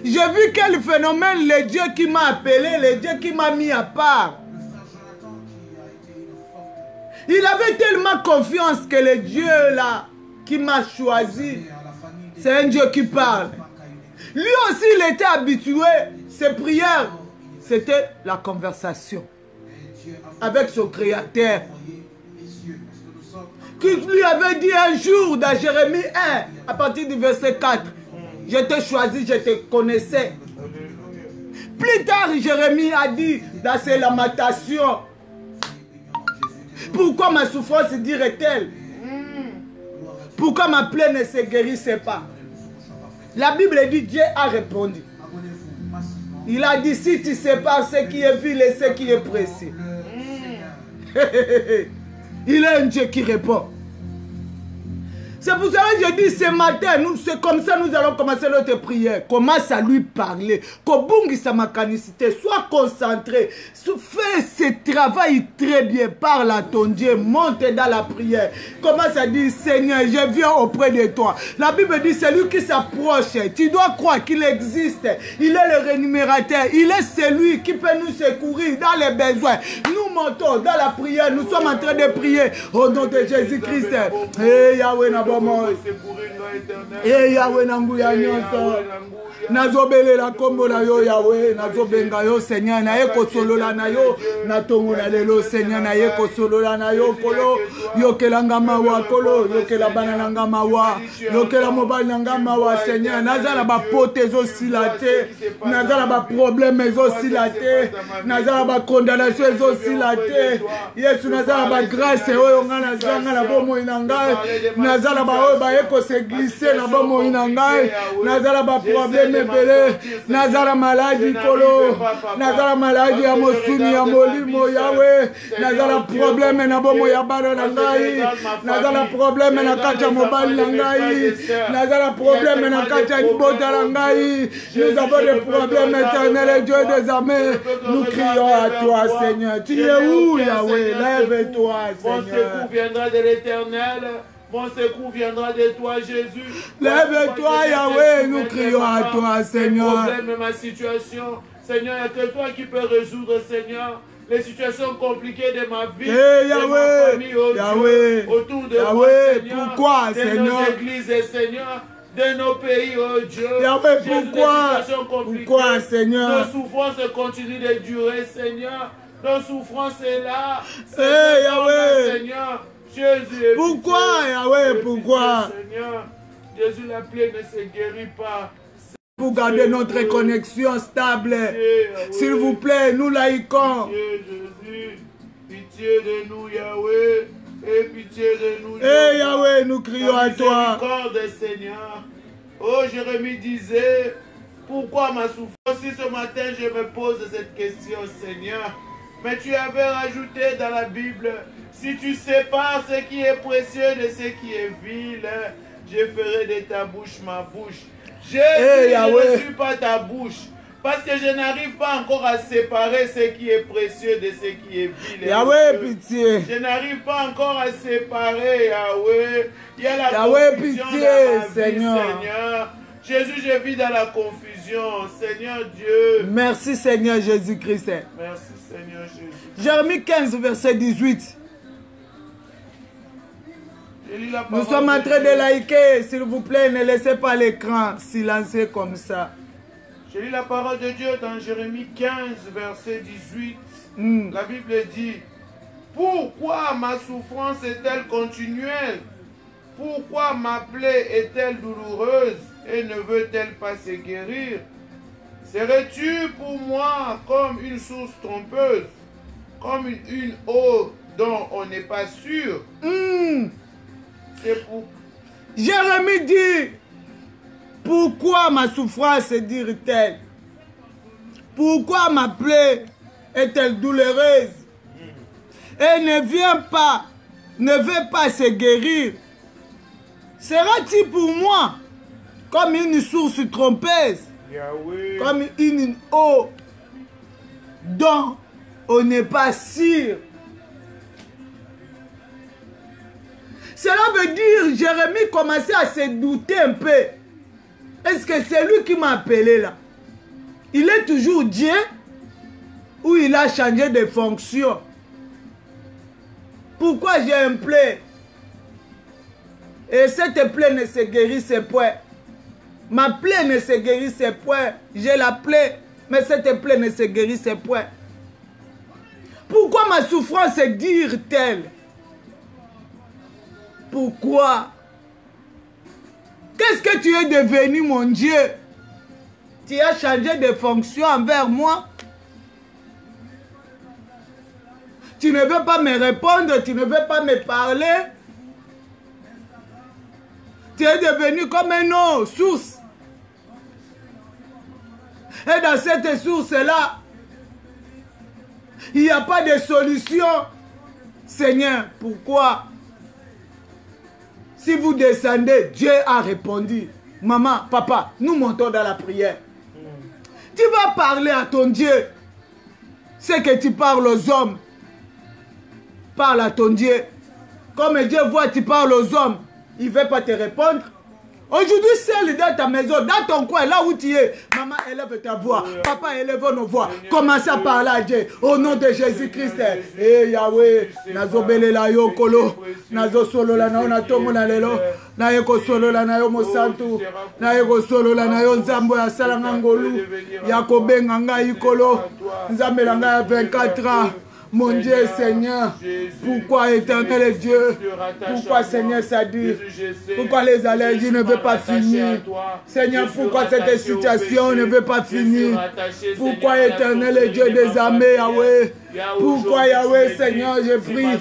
J'ai vu quel phénomène le Dieu qui m'a appelé, le Dieu qui m'a mis à part. Il avait tellement confiance que le Dieu là qui m'a choisi, c'est un Dieu qui parle. Lui aussi, il était habitué, ses prières, c'était la conversation avec son Créateur. Qui lui avait dit un jour dans Jérémie 1, à partir du verset 4, je t'ai choisi, je te connaissais. Plus tard, Jérémie a dit dans ses lamentations, pourquoi ma souffrance dirait-elle? Pourquoi ma plaie ne se guérissait pas La Bible dit Dieu a répondu. Il a dit si tu sépares ce qui est vil et ce qui est précieux. (laughs) Il est un Dieu qui répond. C'est pour cela que je dis ce matin, c'est comme ça nous allons commencer notre prière. Commence à lui parler. Kobungi sa makanicité. Sois concentré. Fais ce travail très bien. Parle à ton Dieu. Monte dans la prière. Commence à dire Seigneur, je viens auprès de toi. La Bible dit celui qui s'approche. Tu dois croire qu'il existe. Il est le rémunérateur. Il est celui qui peut nous secourir dans les besoins. Nous montons dans la prière. Nous sommes en train de prier au nom de Jésus-Christ. Hey, Yahweh, na bomo. Hey, Yahweh, na nguya. Nyonso. nazobelela nkombo na yo yawe nazobenga yo seigneur naye kosolola na yo. Na ntongo na lelo seigneur naye kosolola na yo kolo yokelanga mawa kolo yokela bana na nga mawa yokela mobali na nga mawa seigneur. Naza na bapota ezosila te. Naza na baproblème ezosila te. Naza na bakondamnation ezosila te. Yesu naza na bagrâce oyo nga nazanga na bomoi na ngai. Naza na baoyo baye koseglise na bomoi na ngai. Naza na baproblème ebele. Naza na maladi kolo. Naza na maladi ya mosuni ya molimo yawe. Naza na problème na bomoi ya bana na ngai. Naza na problème na kati ya mobali na ngai. Naza na problème na kati ya libota na ngai. Nous avons des problèmes éternels Dieu des armées. Nous crions à toi Seigneur. Tu es où Yahweh lève-toi Mon Seigneur secours viendra de l'éternel. Mon secours viendra de toi, Jésus. Lève-toi, Yahweh, nous crions à toi, Seigneur. Mes problèmes, ma situation. Seigneur, il n'y a que toi qui peux résoudre, Seigneur. Les situations compliquées de ma vie, Eh, de Yahweh, ma famille, oh Yahweh, Dieu, autour de Yahweh, moi, Seigneur, pourquoi, de Seigneur? nos églises, et Seigneur, de nos pays, oh Dieu. Yahweh, pourquoi? Pourquoi, Seigneur? Nos souffrances continuent de durer, Seigneur. Nos souffrances est là. Eh, Yahweh. Seigneur, Jésus est Pourquoi? Yahweh, pourquoi? Seigneur, Jésus, la plaie ne se guérit pas. Pour garder notre connexion stable. S'il vous plaît, nous laïcons. Pitié, Jésus. Pitié de nous, Yahweh. Et pitié de nous, Eh Yahweh, nous crions à toi. Seigneur. Oh, Jérémie disait, pourquoi ma souffrance? Si ce matin je me pose cette question, Seigneur. Mais tu avais rajouté dans la Bible, si tu sépares ce qui est précieux de ce qui est vil, je ferai de ta bouche ma bouche. Jésus, Eh, je Yahweh. ne suis pas ta bouche. Parce que je n'arrive pas encore à séparer ce qui est précieux de ce qui est vil. Yahweh, pitié. Je n'arrive pas encore à séparer, Yahweh. Il y a la Yahweh, confusion pitié, dans ma vie, Seigneur. Seigneur. Jésus, je vis dans la confusion. Seigneur Dieu. Merci Seigneur Jésus-Christ. Merci, Seigneur Jésus. Jérémie 15, verset 18. Je lis la Nous sommes en de train de liker. S'il vous plaît, ne laissez pas l'écran silencieux comme ça. Je lis la parole de Dieu dans Jérémie 15, verset 18. Hmm. La Bible dit Pourquoi ma souffrance est-elle continuelle? Pourquoi ma plaie est-elle douloureuse et ne veut-elle pas se guérir? Serais-tu pour moi comme une source trompeuse, comme une, une eau dont on n'est pas sûr? Hmm. C'est pour... Jérémie dit, pourquoi ma souffrance se dure-t-elle Pourquoi ma plaie est-elle douloureuse? Et ne vient pas, ne veut pas se guérir. Sera-t-il pour moi comme une source trompeuse? Comme une eau dont on n'est pas sûr Cela veut dire, Jérémie commençait à se douter un peu. Est-ce que c'est lui qui m'a appelé là? Il est toujours Dieu ou il a changé de fonction? Pourquoi j'ai un plaie Et cette plaie ne se guérissait point. Ma plaie ne se guérissait point. J'ai la plaie, mais cette plaie ne se guérissait point. Pourquoi ma souffrance se dure-t-elle? Pourquoi? Qu'est-ce que tu es devenu, mon Dieu? Tu as changé de fonction envers moi? Tu ne veux pas me répondre, tu ne veux pas me parler? Tu es devenu comme un eau, source. Et dans cette source-là, il n'y a pas de solution. Seigneur, pourquoi? Si vous descendez, Dieu a répondu. Maman, papa, nous montons dans la prière. Tu vas parler à ton Dieu. C'est que tu parles aux hommes. Parle à ton Dieu. Comme Dieu voit, tu parles aux hommes. Il ne veut pas te répondre. Aujourd'hui, seul dans ta maison, dans ton coin, là où tu es, maman, élève ta voix. Papa, élève nos voix. Commence à parler à Dieu. Au nom de Jésus-Christ. Eh Yahweh, nazobelela yo kolo. Nazosolola na yo na tongo na lelo. naye kosolola na yo mosantu naye kosolola na yo nzambe oyo asalanga ngolu ya kobenga ngai kolo nzambe na ngai ya 24 ans Mon Dieu, Seigneur, pourquoi éternel Dieu, pourquoi Seigneur ça dure, pourquoi les allergies ne veulent pas finir, Seigneur, pourquoi cette situation ne veut pas finir, pourquoi éternel Dieu des armées, Yahweh, pourquoi Yahweh, Seigneur, je prie,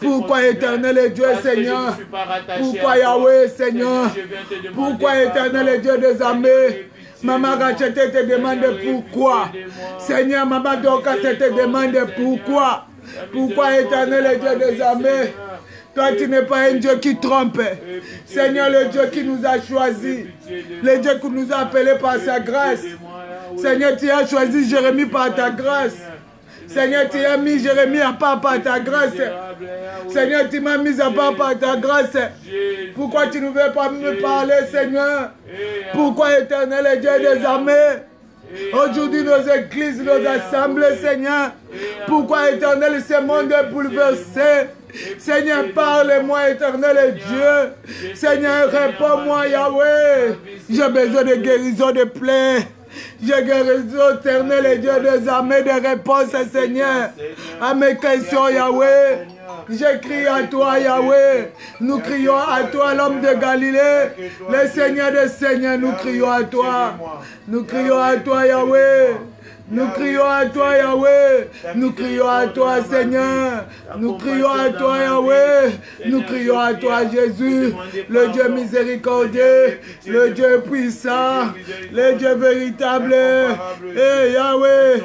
pourquoi éternel Dieu, Seigneur, pourquoi Yahweh, Seigneur, pourquoi éternel Dieu des armées, Maman Rachete te demande pourquoi? Seigneur, Maman Doka te demande pourquoi? Pourquoi éternel Dieu des armées? Toi, tu n'es pas un Dieu qui trompe. Seigneur, le Dieu qui nous a choisis. Le Dieu qui nous a appelés par sa grâce. Seigneur, tu as choisi Jérémie par ta grâce. Seigneur, tu as mis Jérémie à part par ta grâce. Seigneur, tu m'as mis à part par ta grâce. Pourquoi tu ne veux pas me parler, Seigneur? Pourquoi éternel Dieu des armées? Aujourd'hui, nos églises, nos assemblées, Seigneur. Pourquoi éternel, ce monde est bouleversé? Seigneur, parle-moi, éternel Dieu. Seigneur, réponds-moi, Yahweh. J'ai besoin de guérison de plaies. J'ai guérison, éternel et Dieu des armées, de réponses, Seigneur, à mes questions, Yahweh. Je crie à toi, Yahweh. Nous crions à toi, l'homme de Galilée. Le Seigneur des Seigneurs, nous crions à toi. Nous crions à toi, Yahweh. Nous crions à toi, Yahweh. Nous crions à toi, Seigneur. Nous crions à toi, Yahweh. Nous crions à toi, Jésus. Le Dieu miséricordieux. Le Dieu puissant. Le Dieu véritable. Et Yahweh.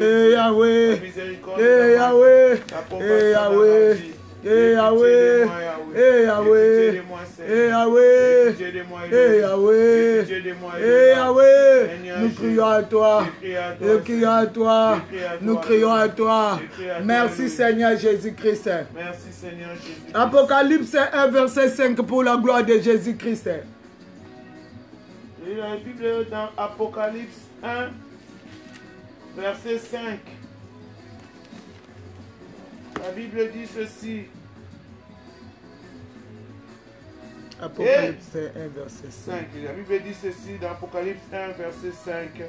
Et Yahweh. Et Yahweh. Et Yahweh. Et Yahweh, et Yahweh, et Yahweh, et Yahweh, et Yahweh, nous crions à toi, nous crions à toi, nous crions à toi. Merci Seigneur Jésus-Christ. Merci Seigneur Jésus. Apocalypse 1, verset 5 pour la gloire de Jésus-Christ. La Bible dans Apocalypse 1, verset 5. La Bible dit ceci. Apocalypse 1, verset 5. 5. La Bible dit ceci dans Apocalypse 1, verset 5.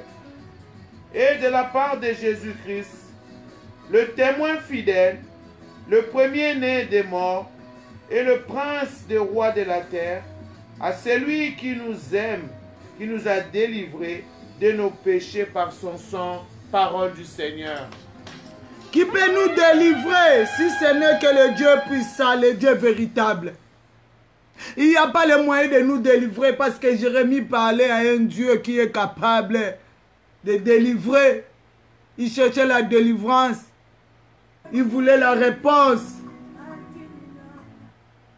Et de la part de Jésus-Christ, le témoin fidèle, le premier-né des morts et le prince des rois de la terre, à celui qui nous aime qui nous a délivrés de nos péchés par son sang, parole du Seigneur. Qui peut nous délivrer si ce n'est que le Dieu puissant, le Dieu véritable? Il n'y a pas le moyen de nous délivrer parce que Jérémie parlait à un Dieu qui est capable de délivrer. Il cherchait la délivrance. Il voulait la réponse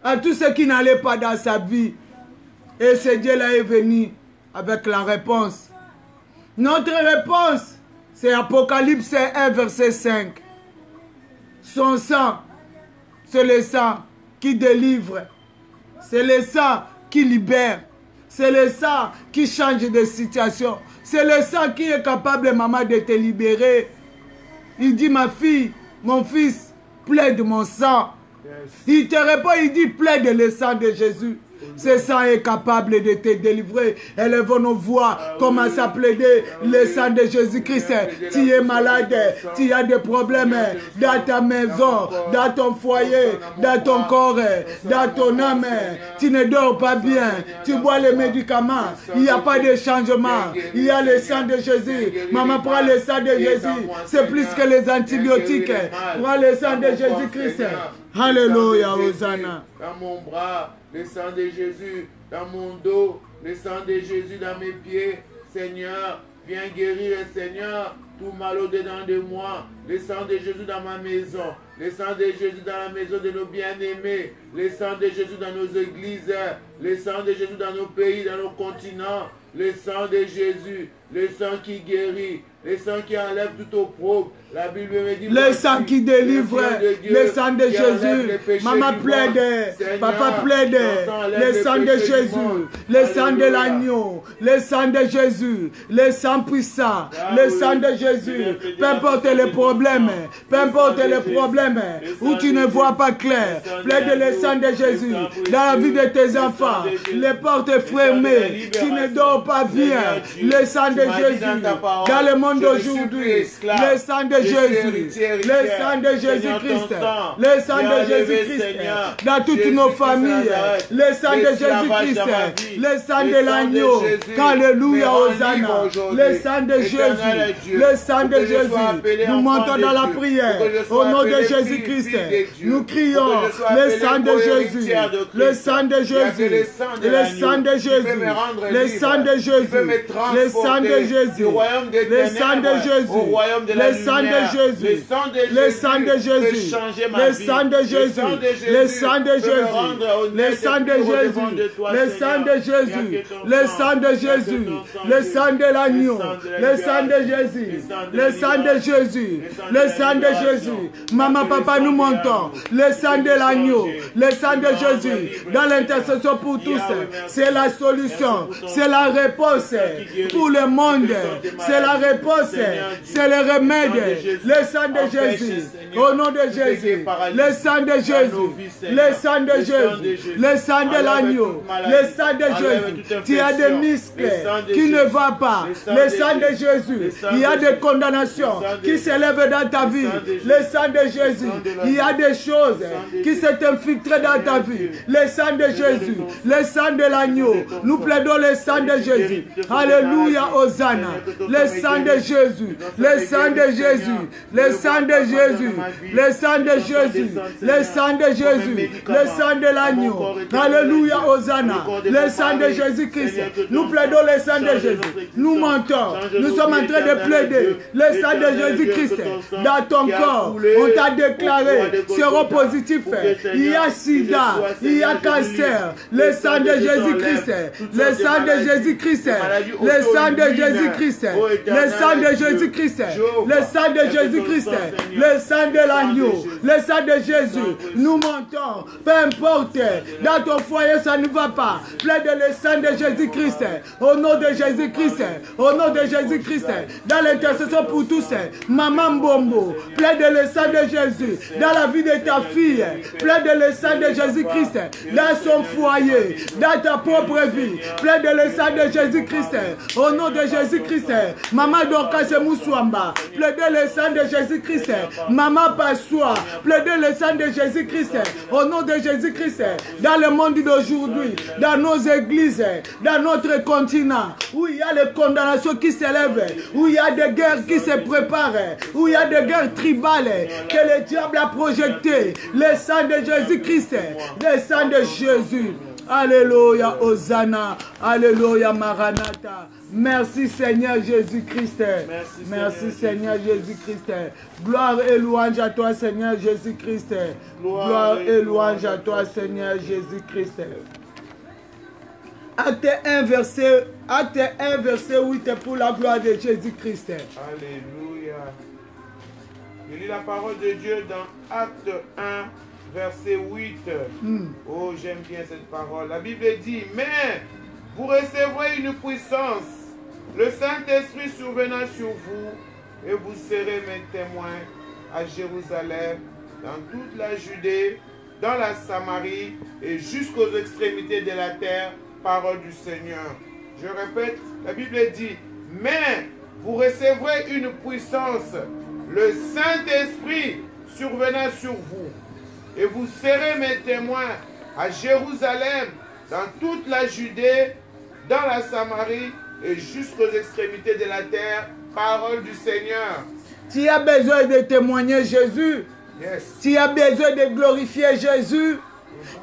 à tout ce qui n'allait pas dans sa vie. Et ce Dieu-là est venu avec la réponse. Notre réponse, c'est Apocalypse 1, verset 5. Son sang, c'est le sang qui délivre. C'est le sang qui libère. C'est le sang qui change de situation. C'est le sang qui est capable, maman, de te libérer. Il dit, ma fille, mon fils, plaide mon sang. Il te répond, il dit, plaide le sang de Jésus. Ce sang est capable de te délivrer. Élevons nos voix, commence à plaider le sang de Jésus-Christ. Tu es malade, tu as des problèmes dans ta maison, dans ton foyer, dans ton corps, dans ton âme. Tu ne dors pas bien, tu bois les médicaments, il n'y a pas de changement. Il y a le sang de Jésus. Maman, prends le sang de Jésus. C'est plus que les antibiotiques. Prends le sang de Jésus-Christ. Alléluia, Hosanna. Dans mon bras, le sang de Jésus. Dans mon dos, le sang de Jésus dans mes pieds. Seigneur, viens guérir, Seigneur, tout mal au-dedans de moi. Le sang de Jésus dans ma maison. Le sang de Jésus dans la maison de nos bien-aimés. Le sang de Jésus dans nos églises. Le sang de Jésus dans nos pays, dans nos continents. Le sang de Jésus. Le sang qui guérit. Le sang qui enlève tout opprobre. La Bible me dit... Le sang qui délivre, le sang de Jésus. Maman plaide, papa plaide, le sang de Jésus, le sang de l'agneau, le sang de Jésus, le sang puissant, le sang de Jésus. Peu importe les problèmes, peu importe les problèmes où tu ne vois pas clair, plaide le sang de Jésus dans la vie de tes enfants. Les portes fermées, tu ne dors pas bien, le sang de Jésus. dans le monde d'aujourd'hui, le sang de Jésus, le sang de Jésus-Christ, le sang de Jésus-Christ dans toutes nos familles, le sang de Jésus-Christ, le sang de l'agneau, Alléluia, Hosanna, le sang de Jésus, le sang de Jésus. Nous montons dans la prière au nom de Jésus-Christ. Nous crions le sang de Jésus, le sang de Jésus, le sang de Jésus, le sang de Jésus, le sang de Jésus, le sang de Jésus, le sang de Jésus, le sang de Jésus, le sang de Jésus, le sang de Jésus, le sang de Jésus, le sang de Jésus, le sang de Jésus, le sang de l'agneau, le sang de Jésus, le sang de Jésus, le sang de Jésus. Maman, papa, nous montons le sang de l'agneau, le sang de Jésus dans l'intercession pour tous. C'est la solution, c'est la réponse pour le monde, c'est la réponse, c'est le remède, le sang de Jésus, au nom de Jésus, le sang de Jésus, le sang de Jésus, le sang de l'agneau, le sang de Jésus. Tu as des muscles qui ne vont pas, le sang de Jésus. Il y a des condamnations qui s'élèvent dans ta vie, le sang de Jésus. Il y a des choses qui s'est infiltrées dans ta vie, le sang de Jésus, le sang de l'agneau. Nous plaidons le sang de Jésus. Alléluia, Hosanna, le sang de Jésus, le sang de Jésus, le sang de Jésus, le sang de Jésus, le sang de Jésus, le sang de l'agneau. Alléluia, Hosanna, le sang de Jésus-Christ. Nous plaidons le sang de Jésus. Nous mentons. Nous sommes en train de plaider le sang de Jésus-Christ dans ton corps. On t'a déclaré séropositif. Il y a sida, il y a cancer. Le sang de Jésus-Christ, le sang de Jésus-Christ, le sang de Jésus-Christ, le sang de Jésus-Christ, le sang de Jésus-Christ, le sang de l'agneau, le sang de Jésus. Nous montons, peu importe, dans ton foyer ça ne va pas. Plaide le sang de Jésus-Christ, au nom de Jésus-Christ, au nom de Jésus-Christ, dans l'intercession pour tous. Maman Bombo, plaide le sang de Jésus, dans la vie de ta fille, plaide le sang de Jésus-Christ, dans son foyer, dans ta propre vie, plaide le sang de Jésus-Christ, au nom de Jésus-Christ. Maman Dorcas le sang de Jésus-Christ. Maman Passoua. Plaidez le sang de Jésus-Christ. Au nom de Jésus-Christ. Dans le monde d'aujourd'hui. Dans nos églises. Dans notre continent. Où il y a les condamnations qui s'élèvent. Où il y a des guerres qui se préparent. Où il y a des guerres tribales. Que le diable a projeté. Le sang de Jésus-Christ. Le sang de Jésus. Alléluia, Hosanna. Alléluia, Maranatha. Merci Seigneur Jésus-Christ. Merci, Merci Seigneur Seigneur Jésus-Christ. Gloire et louange à toi Seigneur Jésus-Christ. Gloire Gloire et et louange à toi Seigneur Jésus-Christ. Acte 1 verset, acte 1 verset 8 pour la gloire de Jésus-Christ. Alléluia. Je lis la parole de Dieu dans Acte 1, verset 8. Hmm. Oh, j'aime bien cette parole. La Bible dit, mais vous recevrez une puissance, le Saint-Esprit survenant sur vous, et vous serez mes témoins à Jérusalem, dans toute la Judée, dans la Samarie et jusqu'aux extrémités de la terre, parole du Seigneur. Je répète, la Bible dit, mais vous recevrez une puissance, le Saint-Esprit survenant sur vous, et vous serez mes témoins à Jérusalem, dans toute la Judée, dans la Samarie et jusqu'aux extrémités de la terre, parole du Seigneur. Tu as besoin de témoigner Jésus. Yes. Tu as besoin de glorifier Jésus.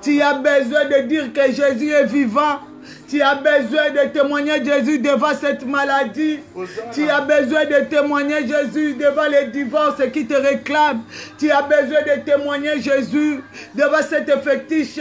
Tu as besoin de dire que Jésus est vivant. Tu as besoin de témoigner Jésus devant cette maladie. Hosanna. Tu as besoin de témoigner Jésus devant les divorces qui te réclament. Tu as besoin de témoigner Jésus devant cet fétiche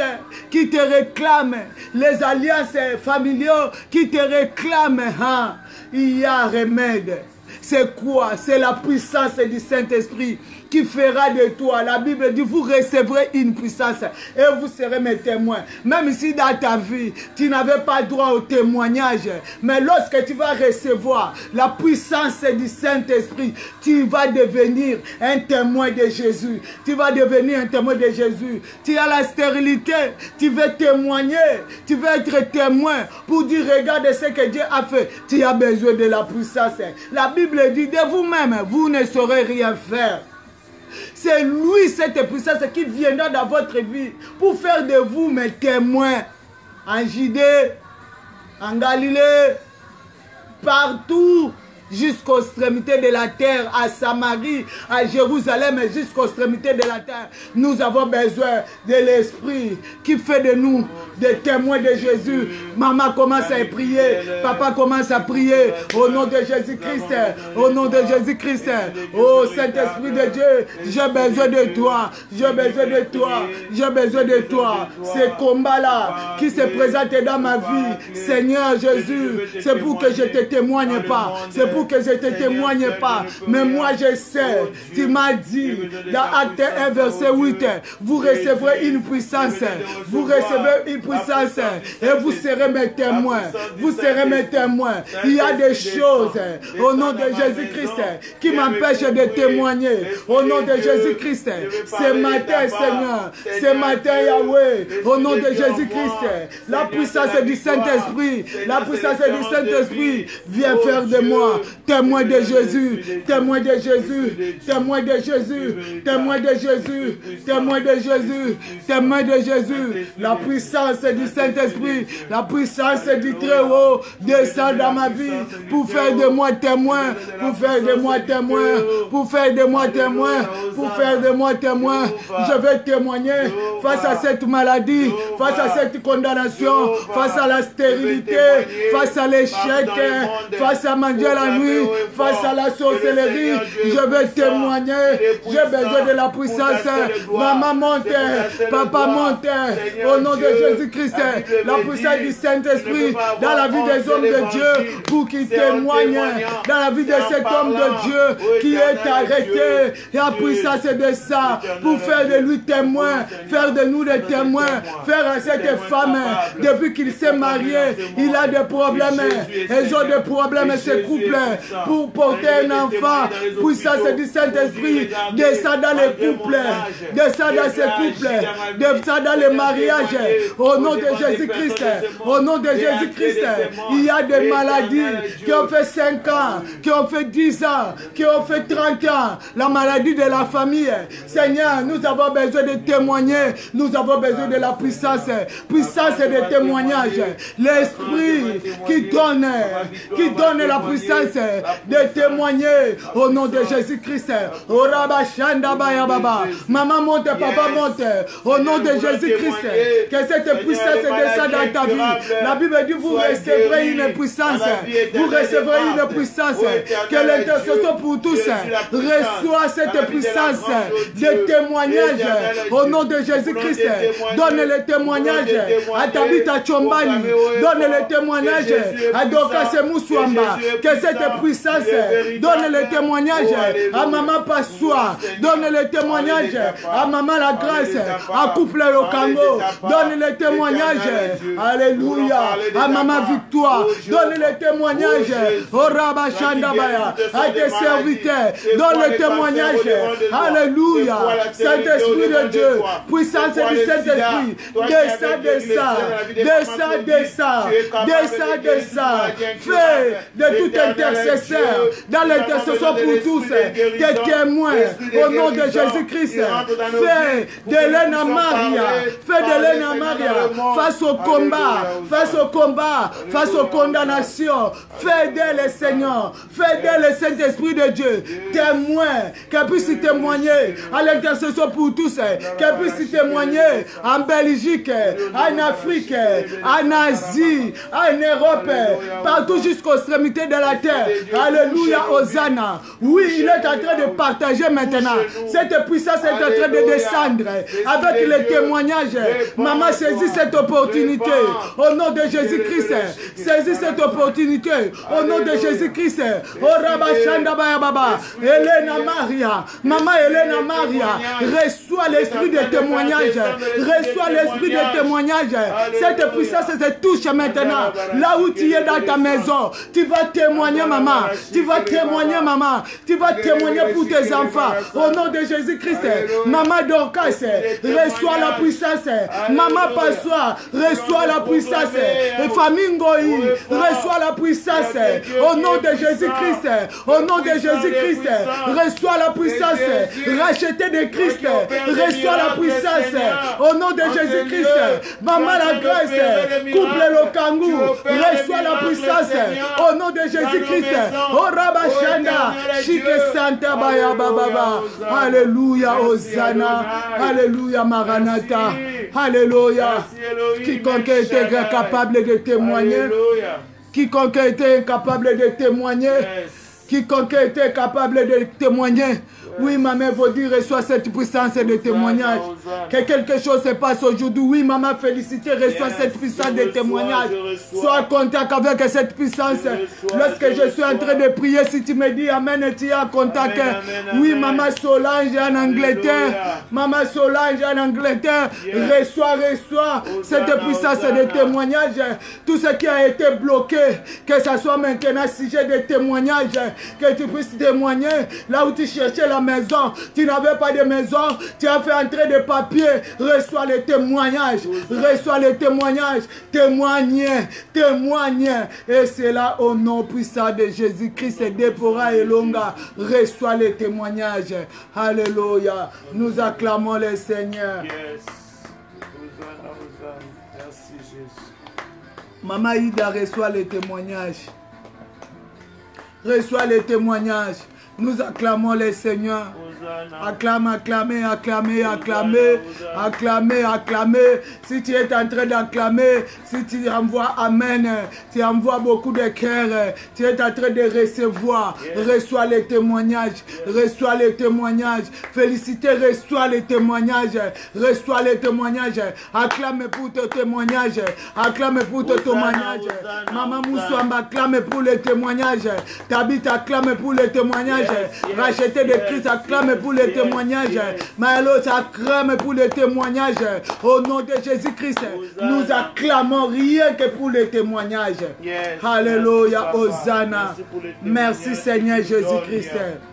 qui te réclame. Les alliances familiaux qui te réclament. hein. Il y a remède. C'est quoi? C'est la puissance du Saint-Esprit qui fera de toi. La Bible dit, vous recevrez une puissance et vous serez mes témoins. Même si dans ta vie, tu n'avais pas droit au témoignage, mais lorsque tu vas recevoir la puissance du Saint-Esprit, tu vas devenir un témoin de Jésus. Tu vas devenir un témoin de Jésus. Tu as la stérilité, tu veux témoigner, tu veux être témoin pour dire, regarde ce que Dieu a fait. Tu as besoin de la puissance. La Bible dit, de vous-même, vous ne saurez rien faire. C'est lui, cette puissance, qui viendra dans votre vie pour faire de vous mes témoins. En Judée, en Galilée, partout, jusqu'aux extrémités de la terre, à Samarie, à Jérusalem et jusqu'aux extrémités de la terre. Nous avons besoin de l'Esprit qui fait de nous des témoins de Jésus. Maman commence à prier, papa commence à prier au nom de Jésus-Christ, au nom de Jésus-Christ. Oh Saint-Esprit de Dieu, j'ai besoin de toi, j'ai besoin de toi, j'ai besoin de toi. Ces combats-là qui se présentent dans ma vie, Seigneur Jésus, c'est pour que je te témoigne pas, c'est pour que je te témoigne pas. Mais moi je sais, tu m'as dit dans Acte 1 verset 8, vous recevrez une puissance, vous recevrez une puissance. et vous serez mes témoins, vous serez mes témoins. Il y a des choses au nom de Jésus-Christ qui m'empêchent de témoigner. Au nom de Jésus-Christ, ce matin Seigneur, ce matin Yahweh, au nom de Jésus-Christ, la puissance du Saint-Esprit, la puissance du Saint-Esprit. vient faire de moi témoin de Jésus, témoin de Jésus, témoin de Jésus, témoin de Jésus, témoin de Jésus, témoin de Jésus. La puissance du Saint-Esprit, la puissance du Très-Haut descend dans ma vie pour faire de moi témoin, pour faire de moi témoin, pour faire de moi témoin, pour faire de moi témoin. Je vais témoigner face à cette maladie, face à cette condamnation, face à la stérilité, face à l'échec, face à manger la face à la sorcellerie. Je vais témoigner. J'ai besoin de la puissance. Maman monte, papa monte. Au nom de Jésus-Christ, la puissance du Saint-Esprit dans la vie des hommes de Dieu pour qu'ils témoignent dans la vie de cet homme de Dieu qui est arrêté. La puissance de ça pour faire de lui témoin, faire de nous des témoins, faire à cette femme, depuis qu'il s'est marié, il a des problèmes. Ils ont des problèmes, ce couple. Pour porter un enfant. Puissance du Saint-Esprit, descend dans les couples, descend dans ces couples, descend dans les mariages. Au nom de Jésus-Christ, au nom de Jésus-Christ, il y a des maladies qui ont fait 5 ans, qui ont fait 10 ans, qui ont fait 30 ans. La maladie de la famille. Seigneur, nous avons besoin de témoigner. Nous avons besoin de la puissance. Puissance de témoignage. L'esprit qui donne, qui donne la puissance de témoigner au nom de Jésus-Christ. Maman monte, papa monte. Au nom de Jésus-Christ. Que cette puissance descende dans ta vie. La Bible dit vous recevrez une puissance. Vous recevrez une puissance. Que l'intercession pour tous reçoit cette puissance de témoignage au nom de Jésus-Christ. Donne le témoignage à Tabitha Chombani. Donne le témoignage à Dokas Mouswamba. Que cette puissance donne le témoignage à Maman Passoua. Donne le témoignage à Maman La Grâce. À Couple Lokango. Donne le témoignage. Alléluia. À Maman Victoire. Donne le témoignage. Au Rabba Shandabaya. À tes serviteurs. Donne le témoignage. Alléluia. Saint-Esprit de Dieu. Puissance du Saint-Esprit. Descends, descends. Descends, descends. Descends, descends. Fais de tout dans l'intercession pour tous des témoins au nom de Jésus-Christ. Fais d'Hélène à Maria. Fais d'Hélène à Maria. face au combat, face au combat, face aux condamnations. Fais d'elle, Seigneur. Fais d'elle le Saint-Esprit de Dieu. Témoin, qu'elle puisse témoigner. À l'intercession pour tous, qu'elle puisse témoigner. en Belgique, en Afrique, en Asie, en Europe, partout jusqu'aux extrémités de la terre. Alléluia, Hosanna. Oui, il est en train de partager maintenant. Cette puissance est en train de descendre avec les témoignages. Maman, saisis cette opportunité au nom de Jésus-Christ. Saisis cette opportunité au nom de Jésus-Christ. Oh. Elena Maria. Maman Elena Maria. Reçois l'esprit de témoignage. Reçois l'esprit de témoignage. Cette puissance se touche maintenant. Là où tu es dans ta maison, tu vas témoigner, maman. Tu vas témoigner, maman. Tu vas témoigner pour tes enfants. Au nom de Jésus-Christ. Maman Dorcas, reçois la puissance. Maman Passois, reçois la puissance. Famille Ngoï, reçois la puissance. Au nom de Jésus-Christ. Au nom de Jésus-Christ. Reçois la puissance. Racheter de Christ. Reçois la puissance. Au nom de Jésus-Christ. Maman la grâce. Couple le kangou. Reçois la puissance. Au nom de Jésus-Christ. Oh Santa Baba. Alléluia. Hosanna. Alléluia. Maranatha. Alléluia. Quiconque était capable de témoigner. Quiconque était incapable de témoigner. Quiconque était capable de témoigner. Oui, maman, vous dire, reçois cette puissance de témoignage. Que quelque chose se passe aujourd'hui. Oui, maman, félicité, reçois cette puissance de témoignage. Sois en contact avec cette puissance. Lorsque je suis en train de prier, si tu me dis Amen, tu es en contact. Oui, maman Solange en Angleterre. Maman Solange en Angleterre. Reçois, reçois cette puissance de témoignage. Tout ce qui a été bloqué, que ce soit maintenant sujet de témoignage, que tu puisses témoigner là où tu cherchais la maison, tu n'avais pas de maison, tu as fait entrer des papiers, reçois les témoignages, reçois les témoignages, témoignez, témoignez. Et c'est là au nom puissant de Jésus-Christ et Déborah et Longa, reçois les témoignages. Alléluia. Nous acclamons le Seigneur. Yes. Hosanna, Hosanna. Merci Jésus. Maman Ida reçoit les témoignages. Reçoit les témoignages. Nous acclamons le Seigneur. Acclame, acclamez, acclamez, acclamez, acclamez, acclamez. Si tu es en train d'acclamer, si tu envoies Amen, tu envoies beaucoup de cœurs, tu es en train de recevoir. Reçois les témoignages, reçois les témoignages. Félicité, reçois les témoignages, reçois les témoignages. Acclame pour tes témoignages, acclame pour tes témoignages. Maman. Moussouamba, acclame pour les témoignages. Tabitha, acclame pour les témoignages. Racheter de Christ, acclame pour témoignages. yes. Malo, ça crème pour les témoignages. Au nom de Jésus-Christ, nous acclamons rien que pour les témoignages. Yes. Alléluia. Hosanna. Merci Seigneur Jésus-Christ.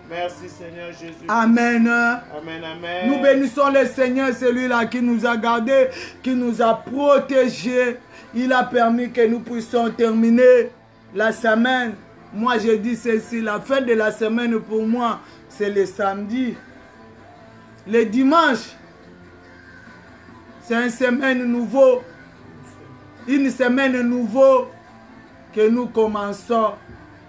Merci Seigneur Jésus. Amen. Amen, amen. Nous bénissons le Seigneur, celui-là qui nous a gardés, qui nous a protégés. Il a permis que nous puissions terminer la semaine. Moi, je dis ceci, la fin de la semaine pour moi, c'est le samedi. Le dimanche, c'est une semaine nouveau. Une semaine nouveau que nous commençons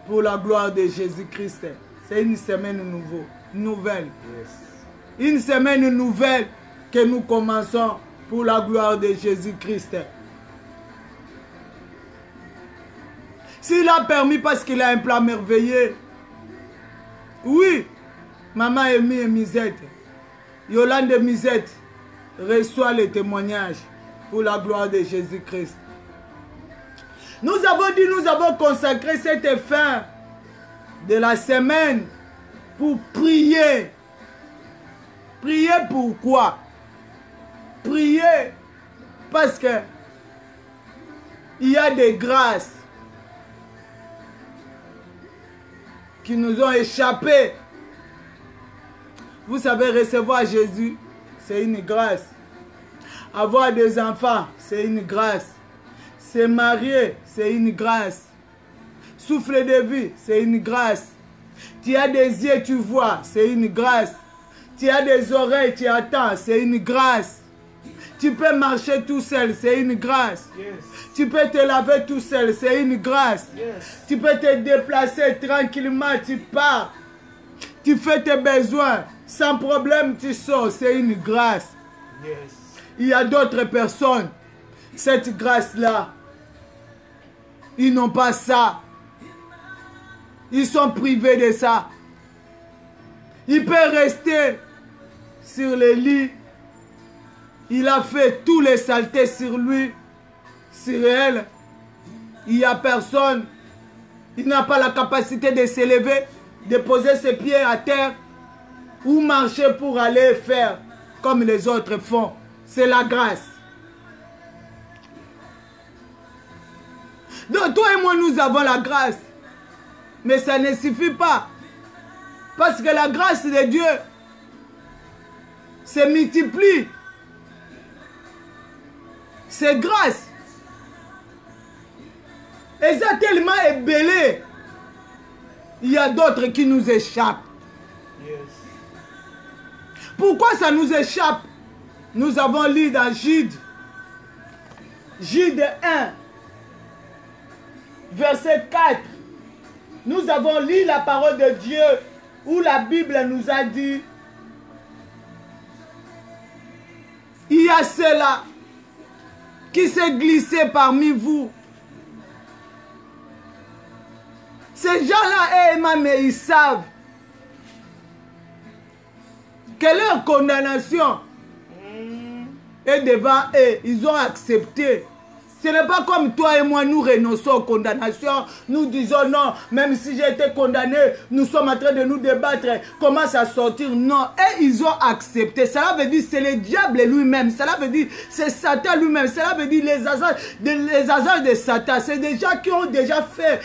pour la gloire de Jésus-Christ. C'est une semaine nouveau, nouvelle. Yes. Une semaine nouvelle que nous commençons pour la gloire de Jésus-Christ. S'il a permis parce qu'il a un plan merveilleux. Oui, maman Amy et Misette, Yolande et Misette reçoit les témoignages pour la gloire de Jésus-Christ. Nous avons dit, nous avons consacré cette fin de la semaine pour prier Prier pourquoi Prier parce que il y a des grâces qui nous ont échappé. Vous savez, recevoir Jésus, c'est une grâce. Avoir des enfants, c'est une grâce. Se marier, c'est une grâce. Souffler de vie, c'est une grâce. Tu as des yeux, tu vois, c'est une grâce. Tu as des oreilles, tu attends, c'est une grâce. Tu peux marcher tout seul, c'est une grâce. Yes. Tu peux te laver tout seul, c'est une grâce. Yes. Tu peux te déplacer tranquillement, tu pars. Tu fais tes besoins, sans problème tu sors, c'est une grâce. Yes. Il y a d'autres personnes, cette grâce-là, ils n'ont pas ça. Ils sont privés de ça. Il peut rester sur le lit. Il a fait tous les saletés sur lui, sur elle. Il n'y a personne. Il n'a pas la capacité de s'élever, de poser ses pieds à terre ou marcher pour aller faire comme les autres font. C'est la grâce. Donc toi et moi, nous avons la grâce. Mais ça ne suffit pas. Parce que la grâce de Dieu se multiplie. C'est grâce. Et ça tellement est belé. Il y a d'autres qui nous échappent. Yes. Pourquoi ça nous échappe? Nous avons lu dans Jude. Jude 1, verset 4. Nous avons lu la parole de Dieu où la Bible nous a dit, il y a cela qui s'est glissé parmi vous. Ces gens-là, eh, mais ils savent que leur condamnation est devant eux. Ils ont accepté. Ce n'est pas comme toi et moi, nous renonçons aux condamnations. Nous disons non, même si j'ai été condamné, nous sommes en train de nous débattre. Comment ça sortir? Non. Et ils ont accepté. Cela veut dire c'est le diable lui-même. Cela veut dire c'est Satan lui-même. Cela veut dire les agents de, les agents de Satan. C'est des gens qui ont déjà fait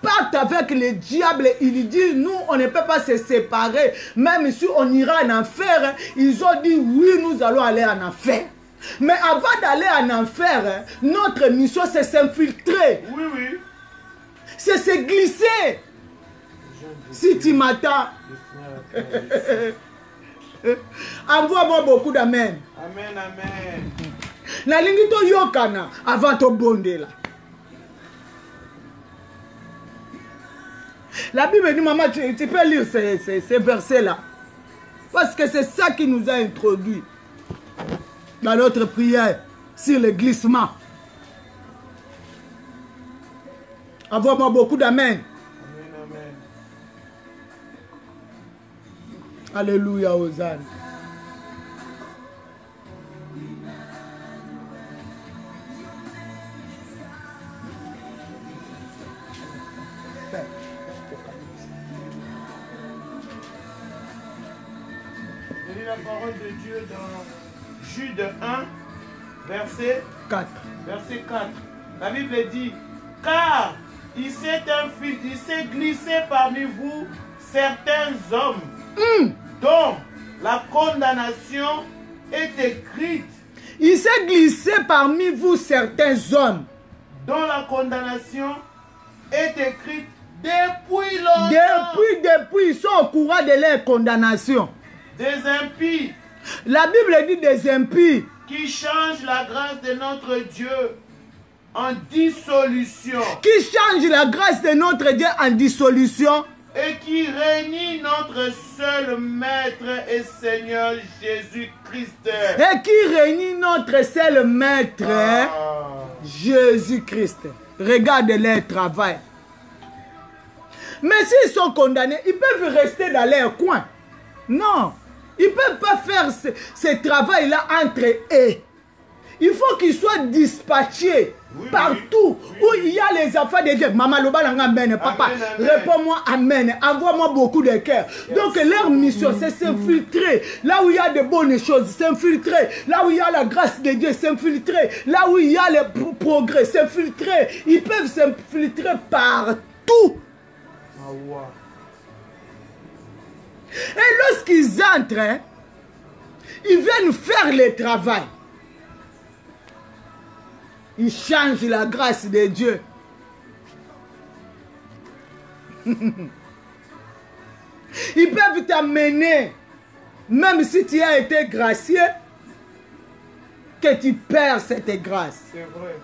pacte avec le diable. Il dit, nous, on ne peut pas se séparer. Même si on ira en enfer, ils ont dit, oui, nous allons aller en enfer. Mais avant d'aller en enfer, notre mission, c'est s'infiltrer, Oui, oui. c'est se glisser. Si tu m'attends, (laughs) envoie-moi beaucoup d'amen. Amen, amen. nalingi toyokana avant tobondela la bible dit maman tu, tu peux lire ces, ces, ces versets là parce que c'est ça qui nous a introduit dans notre prière sur le glissement. Envoie-moi beaucoup d'amen. Amen, amen. alléluia lit la parole de Dieu dans Jude 1, verset 4. Verset 4. La Bible dit, car il s'est glissé parmi vous certains hommes Hmm. dont la condamnation est écrite, Il s'est glissé parmi vous certains hommes. dont la condamnation est écrite depuis longtemps. Depuis, depuis, ils sont au courant de leur condamnation. Des impies La Bible dit des impies qui changent la grâce de notre Dieu en dissolution qui changent la grâce de notre Dieu en dissolution et qui réunit notre seul Maître et Seigneur Jésus-Christ. et qui réunit notre seul maître, Ah. Jésus-Christ. Regarde leur travail. Mais s'ils sont condamnés, ils peuvent rester dans leur coin. Non, ils ne peuvent pas faire ce, ce travail-là entre eux. Il faut qu'ils soient dispatchés Oui, partout oui, où il y a les enfants de Dieu. Maman Lobalanga, amen. Papa, réponds-moi amen. Envoie-moi beaucoup de cœur. Donc leur mission, c'est s'infiltrer. Là où il y a de bonnes choses, s'infiltrer. Là où il y a la grâce de Dieu, s'infiltrer. Là où il y a le pro- progrès, s'infiltrer. Ils peuvent s'infiltrer partout. Ah. Et lorsqu'ils entrent, hein, ils viennent faire le travail. Ils changent la grâce de Dieu. (laughs) Ils peuvent t'amener, même si tu as été gracié, que tu perds cette grâce. C'est vrai.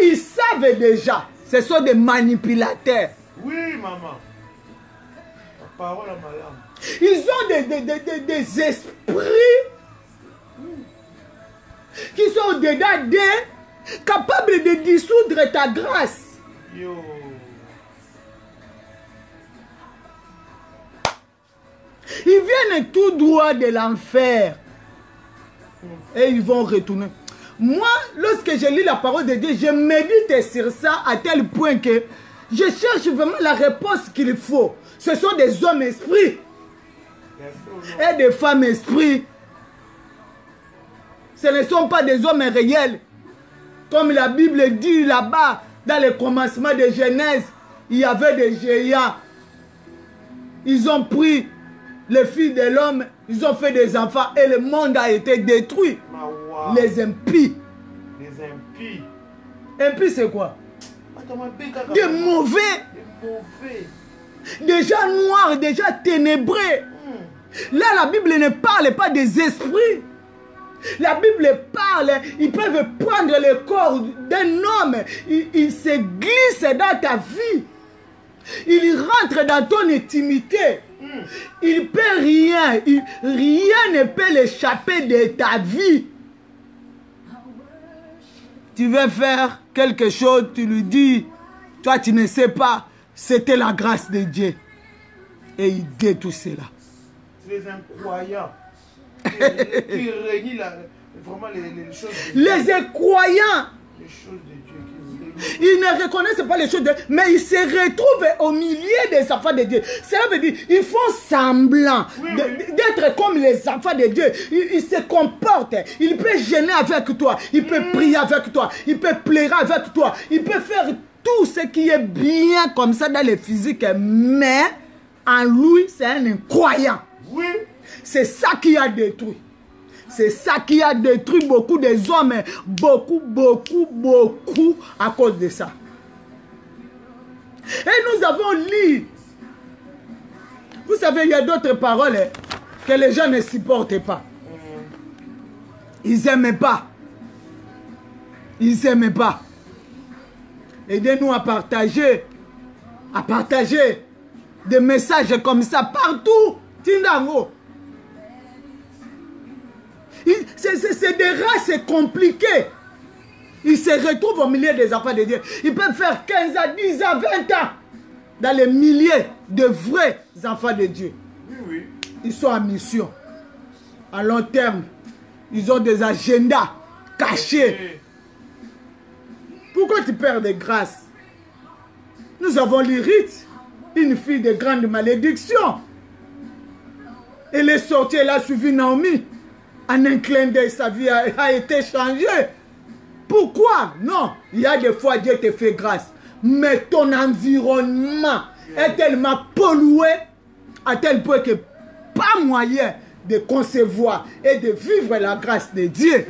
Et ils savent déjà, ce sont des manipulateurs. Oui, maman. La parole à ma langue. Ils ont des, des- des- des- esprits qui sont au-dedans d'eux, capables de dissoudre ta grâce. Yo. Ils viennent tout droit de l'enfer. Et ils vont retourner. Moi, lorsque je lis la parole de Dieu, je médite sur ça à tel point que je cherche vraiment la réponse qu'il faut. Ce sont des hommes esprits et des femmes esprits. Ce ne sont pas des hommes réels. Comme la Bible dit là-bas, dans le commencement de Genèse, il y avait des géants. Ils ont pris les filles de l'homme, ils ont fait des enfants et le monde a été détruit. Ma wa. Les impies. Les impies. Impies, c'est quoi Attends, ma béca, Des maman. mauvais, Des mauvais. des gens noirs, des gens ténébreux. Hmm. Là, la Bible ne parle pas des esprits. La Bible parle, ils peuvent prendre le corps d'un homme, ils, ils se glissent dans ta vie. Ils rentrent dans ton intimité. Il ne peut rien, il- rien ne peut l'échapper de ta vie. Tu veux faire quelque chose, tu lui dis, toi tu ne sais pas, c'était la grâce de Dieu. Et il dit tout cela. Les incroyants. (laughs) qui, qui réunissent vraiment les, les choses de Les incroyants, Les choses de. Ils ne reconnaissent pas les choses de mais ils se retrouvent au milieu des enfants de Dieu. Cela veut dire ils font semblant Oui, de- oui. d'être comme les enfants de Dieu. Ils, ils se comportent. Il peut gêner avec toi. Il peut Mm. prier avec toi. Il peut pleurer avec toi. Il peut faire tout ce qui est bien comme ça dans le physique. Mais en lui, c'est un incroyant. Oui. C'est ça qui a détruit. C'est ça qui a détruit beaucoup des hommes. Beaucoup, beaucoup, beaucoup à cause de ça. Et nous avons lu. Vous savez, il y a d'autres paroles hein, que les gens ne supportent pas. Ils n'aiment pas. Ils n'aiment pas. Aidez-nous à partager. À partager des messages comme ça partout. Tindango. C'est des races compliquées. Ils se retrouvent au milieu des enfants de Dieu. Ils peuvent faire 15 ans, 10 ans, 20 ans dans les milliers de vrais enfants de Dieu. Oui, oui. Ils sont en mission. À long terme, ils ont des agendas cachés. Pourquoi tu perds des grâces? Nous avons les rites. une fille de grande malédiction. Elle est sortie, elle a suivi Naomi. En un clin d'œil, sa vie a, été changée. Pourquoi? Non, il y a des fois Dieu te fait grâce. Mais ton environnement est tellement pollué à tel point que pas moyen de concevoir et de vivre la grâce de Dieu.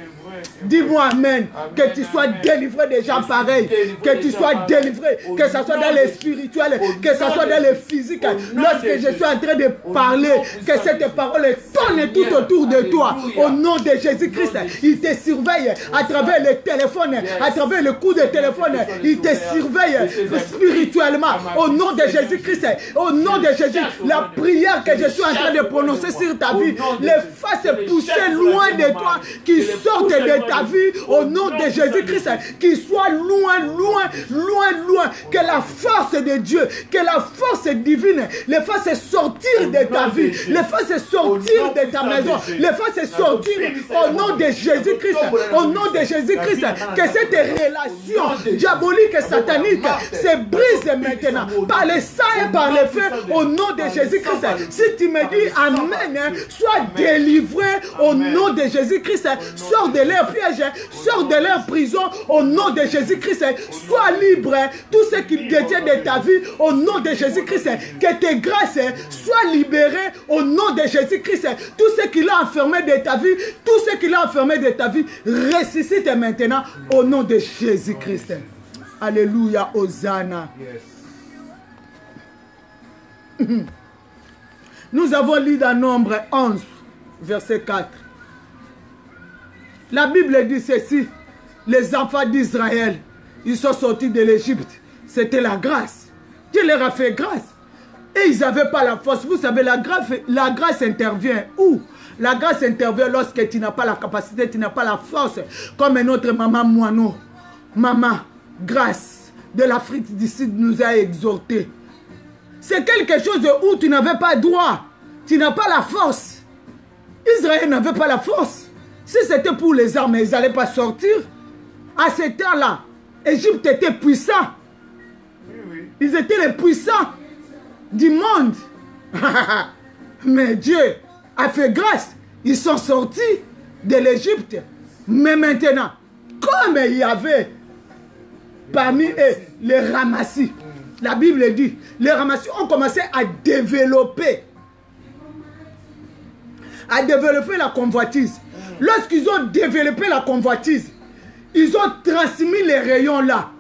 Dis-moi Amen. Que tu sois délivré des gens pareils. Que tu sois délivré. Que ce soit dans les spirituels. Que ce soit dans les physiques. Lorsque je suis en train de parler, que cette parole tourne tout autour de toi. Au nom de Jésus-Christ, il te surveille à travers le téléphone, à travers le coup de téléphone. Il te surveille spirituellement. Au nom de Jésus-Christ, au nom de Jésus, la prière que je suis en train de prononcer sur ta vie, les faces poussées loin de toi, qui sortent de ta vie au nom de Jésus-Christ, qu'il soit loin, loin, loin, loin, que la force de Dieu, que la force divine les fasse sortir de ta vie, les fasse sortir de ta maison, les fasse sortir au nom de Jésus-Christ, au nom de Jésus-Christ, que cette relation diabolique et satanique se brise maintenant par le sang et par le feu au nom de Jésus-Christ. Si tu me dis Amen, sois délivré au nom de Jésus-Christ, sors de leur piège, sors de leur prison au nom de Jésus-Christ. Sois libre, tout ce qui détient de ta vie au nom de Jésus-Christ. Que tes grâces soient libérées au nom de Jésus-Christ. Tout ce qu'il a enfermé de ta vie, tout ce qu'il a enfermé de ta vie, ressuscite maintenant au nom de Jésus-Christ. Alléluia, Hosanna. Nous avons lu dans Nombre 11, verset 4. La Bible dit ceci. Les enfants d'Israël, ils sont sortis de l'Égypte. C'était la grâce. Dieu leur a fait grâce. Et ils n'avaient pas la force. Vous savez, la grâce, la grâce intervient où? La grâce intervient lorsque tu n'as pas la capacité, tu n'as pas la force. Comme notre maman Moineau. Maman, grâce de l'Afrique du Sud nous a exhortés. C'est quelque chose où tu n'avais pas droit. Tu n'as pas la force. Israël n'avait pas la force. Si c'était pour les armes, ils n'allaient pas sortir. À ce temps-là, Égypte était puissant. Ils étaient les puissants du monde. (laughs) Mais Dieu a fait grâce. Ils sont sortis de l'Égypte. Mais maintenant, comme il y avait parmi eux les ramassis, la Bible dit, les ramassis ont commencé à développer, à développer la convoitise. Lorsqu'ils ont développé la convoitise, ils ont transmis les rayons là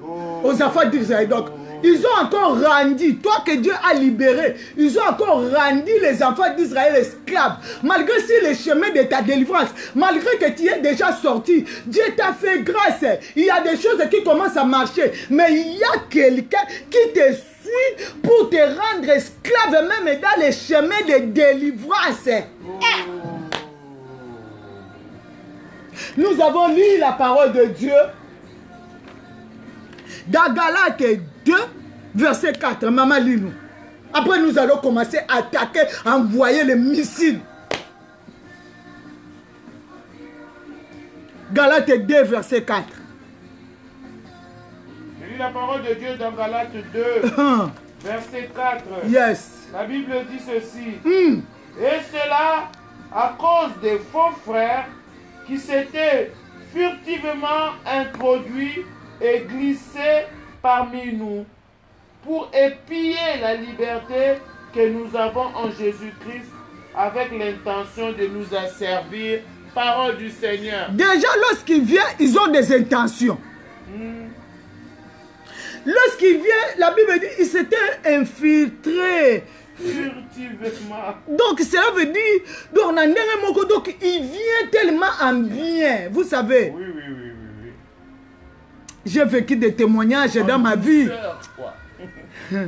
aux affaires d'Israël. Donc, ils ont encore rendu, toi que Dieu a libéré, ils ont encore rendu les enfants d'Israël esclaves. Malgré si les chemins de ta délivrance, malgré que tu es déjà sorti, Dieu t'a fait grâce. Il y a des choses qui commencent à marcher, mais il y a quelqu'un qui te suit pour te rendre esclave même dans les chemins de délivrance. Nous avons lu la parole de Dieu dans Galates 2, verset 4. Maman, lis-nous. Après, nous allons commencer à attaquer, à envoyer les missiles. Galates 2, verset 4. Je lis la parole de Dieu dans Galates 2, (laughs) verset 4. Yes. La Bible dit ceci. Hmm. Et cela à cause des faux frères qui s'étaient furtivement introduits et glissés parmi nous pour épier la liberté que nous avons en Jésus-Christ avec l'intention de nous asservir. Parole du Seigneur. Déjà, lorsqu'ils viennent, ils ont des intentions. Lorsqu'ils viennent, la Bible dit, ils s'étaient infiltrés. Donc, cela veut dire, donc, na ndenge moko, donc, il vient tellement en bien. Vous savez, Oui, oui, oui, oui. oui. j'ai vécu des témoignages dans ma vie. Douceur, quoi. (laughs)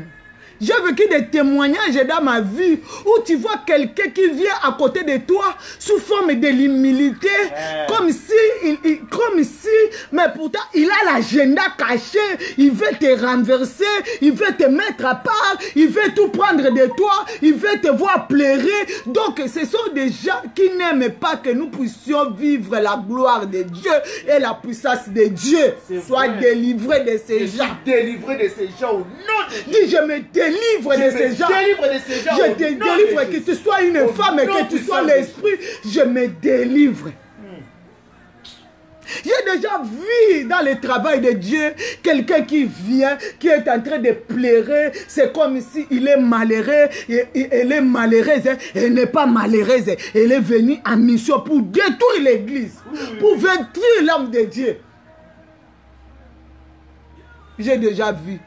J'ai vécu des témoignages dans ma vie où tu vois quelqu'un qui vient à côté de toi sous forme de l'humilité, Ouais. comme si, il, il- comme si, mais pourtant il a l'agenda caché, il veut te renverser, il veut te mettre à part, il veut tout prendre de toi, il veut te voir pleurer. Donc ce sont des gens qui n'aiment pas que nous puissions vivre la gloire de Dieu et la puissance de Dieu. Sois délivré de ces Je gens. délivré de ces gens au nom de Jésus. Dis, je me délivre délivre Je de ces gens. délivre de ces gens. Je te délivre, que tu sois une femme et que tu sois l'esprit, je me délivre. J'ai déjà vu dans le travail de Dieu quelqu'un qui vient, qui est en train de pleurer. C'est comme si il est malheureux. et- et- Elle est malheureuse. hein. Elle n'est pas malheureuse. Elle est venue en mission pour détruire l'église, pour détruire l'homme de Dieu. J'ai déjà vu.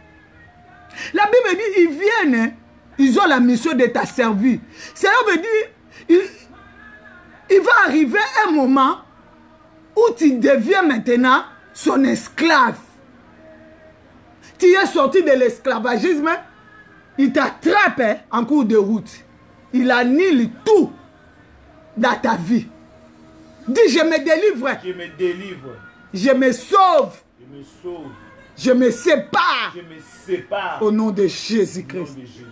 La Bible dit, ils viennent, hein. ils ont la mission de t'asservir. Cela veut dire, il, il va arriver un moment où tu deviens maintenant son esclave. Tu es sorti de l'esclavagisme, il t'attrape hein, en cours de route. Il annule tout dans ta vie. Dis, je me délivre, Je me délivre. je me sauve, Je me sauve. Je me sépare Je me sépare. au nom de Au nom de Jésus-Christ. Jésus-Christ.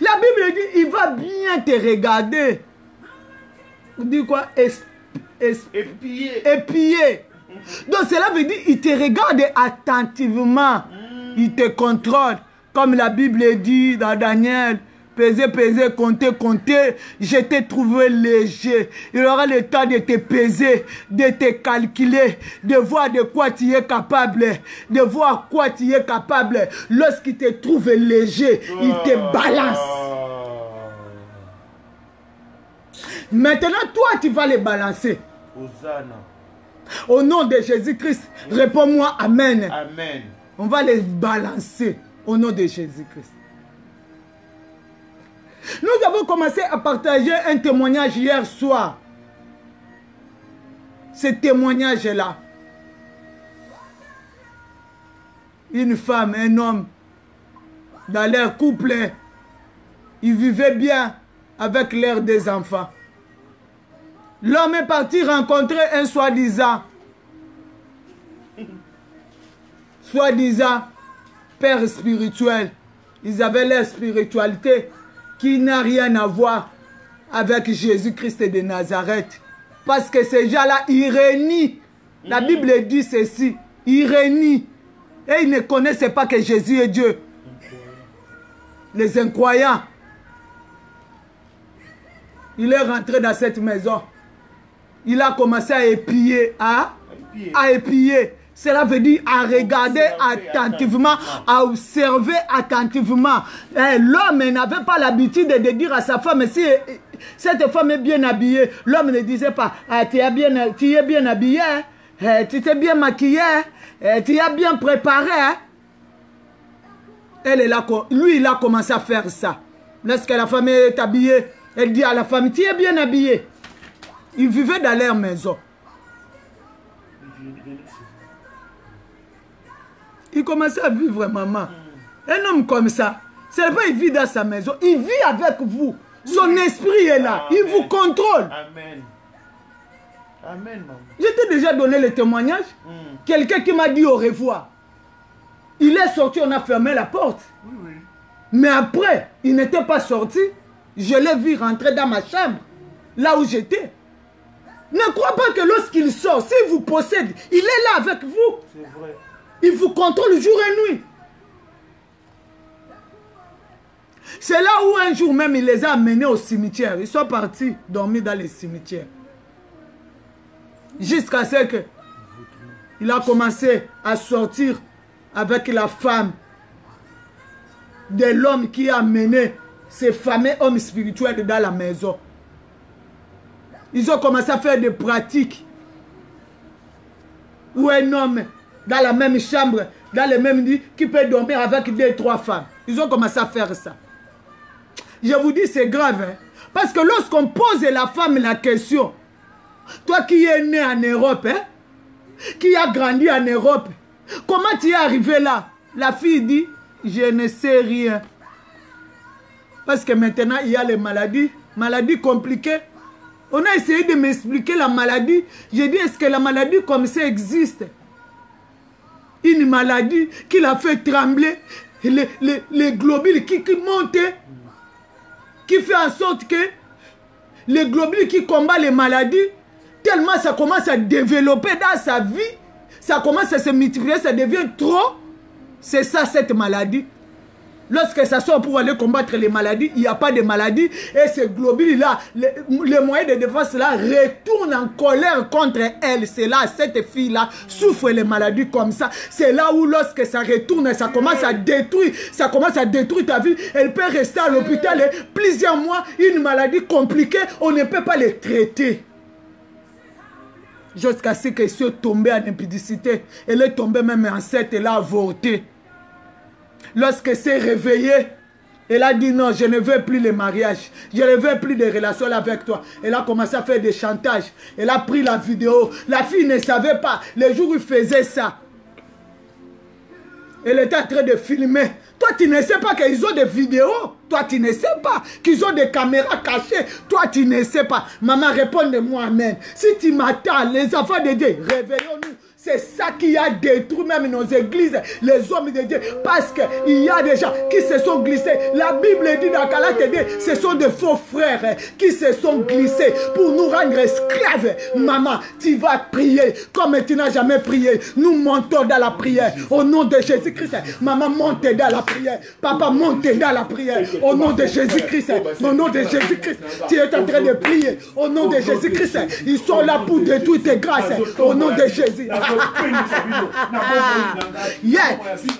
La Bible dit, il va bien te regarder. On dit quoi? Épier. Épier. Donc cela veut dire, il te regarde attentivement. Il te contrôle. Comme la Bible dit dans Daniel. Peser, peser, compter, compter. Je t'ai trouvé léger. Il aura le temps de te peser, de te calculer, de voir de quoi tu es capable, de voir quoi tu es capable. Lorsqu'il te trouve léger, il te balance. Ah. Maintenant, toi, tu vas les balancer. Hosanna. Au nom de Jésus-Christ, réponds-moi Amen. Amen. On va les balancer au nom de Jésus-Christ. Nous avons commencé à partager un témoignage hier soir. Ce témoignage-là. Une femme, un homme, dans leur couple, ils vivaient bien avec leurs deux enfants. L'homme est parti rencontrer un soi-disant soi-disant père spirituel. Ils avaient leur spiritualité qui n'a rien à voir avec Jésus-Christ de Nazareth. Parce que ces gens-là, ils renient. La Bible dit ceci. Ils. Et ils ne connaissaient pas que Jésus est Dieu. Les incroyants. Il est rentré dans cette maison. Il a commencé à épier, à Épier. à épier. Cela veut dire à regarder Observer attentivement, à observer attentivement. Eh, L'homme n'avait pas l'habitude de dire à sa femme, si eh, cette femme est bien habillée, l'homme ne disait pas, Ah, tu, es bien, tu es bien habillé, hein? Eh, tu t'es bien maquillé, hein? Eh, tu es bien préparé. hein? Elle est là, co- lui, il a commencé à faire ça. Lorsque la femme est habillée, elle dit à la femme, tu es bien habillée. Ils vivaient dans leur maison. Il commençait à vivre, maman. Un homme comme ça, ce n'est pas il vit dans sa maison, il vit avec vous. Son esprit est là, il vous contrôle. Amen. Amen, maman. Je t'ai déjà donné le témoignage. Hmm. Quelqu'un qui m'a dit au revoir. Il est sorti, on a fermé la porte. Oui, oui. Mais après, il n'était pas sorti. Je l'ai vu rentrer dans ma chambre, là où j'étais. Ne crois pas que lorsqu'il sort, s'il vous possède, il est là avec vous. C'est vrai. Il vous contrôle jour et nuit. C'est là où un jour même il les a amenés au cimetière. Ils sont partis dormir dans les cimetières. Jusqu'à ce que il a commencé à sortir avec la femme de l'homme qui a amené ces fameux hommes spirituels dans la maison. Ils ont commencé à faire des pratiques où un homme dans la même chambre, dans le même lit, qui peut dormir avec deux, trois femmes. Ils ont commencé à faire ça. Je vous dis, c'est grave. hein. Parce que lorsqu'on pose la femme la question, toi qui es né en Europe, hein, qui a grandi en Europe, comment tu es arrivé là? La fille dit, je ne sais rien. Parce que maintenant, il y a les maladies, maladies compliquées. On a essayé de m'expliquer la maladie. J'ai dit, est-ce que la maladie comme ça existe? Une maladie qui l'a fait trembler, les, les- les globules qui, qui montent, qui fait en sorte que les globules qui combattent les maladies, tellement ça commence à développer dans sa vie, ça commence à se multiplier, ça devient trop. C'est ça cette maladie. Lorsque ça sort pour aller combattre les maladies, il n'y a pas de maladie. Et ces globules-là, les, les, moyens de défense-là retournent en colère contre elle. C'est là, cette fille-là souffre les maladies comme ça. C'est là où lorsque ça retourne, ça commence à détruire, ça commence à détruire ta vie. Elle peut rester à l'hôpital plusieurs mois, une maladie compliquée, on ne peut pas les traiter jusqu'à ce qu'elle soit tombée en impudicité. Elle est tombée même enceinte, elle a avorté. Lorsqu'elle s'est réveillée, elle a dit non, je ne veux plus les mariages. Je ne veux plus de relations avec toi. Elle a commencé à faire des chantages. Elle a pris la vidéo. La fille ne savait pas. Les jours où il faisait ça, elle était en train de filmer. Toi, tu ne sais pas qu'ils ont des vidéos. Toi, tu ne sais pas qu'ils ont des caméras cachées. Toi, tu ne sais pas. Maman, réponds-moi, Amen. Si tu m'attends, les enfants de réveillons-nous. C'est ça qui a détruit même nos églises, les hommes de Dieu. Parce qu'il y a des gens qui se sont glissés. La Bible dit dans Galate ce sont des faux frères qui se sont glissés pour nous rendre esclaves. Maman, tu vas prier comme tu n'as jamais prié. Nous montons dans la prière. Au nom de Jésus-Christ. Maman, monte dans la prière. Papa, monte dans la prière. Au nom de Jésus-Christ. Au nom de Jésus-Christ. Tu es en train de prier. Au nom de Jésus-Christ. Ils sont là pour détruire tes grâces. Au nom de Jésus.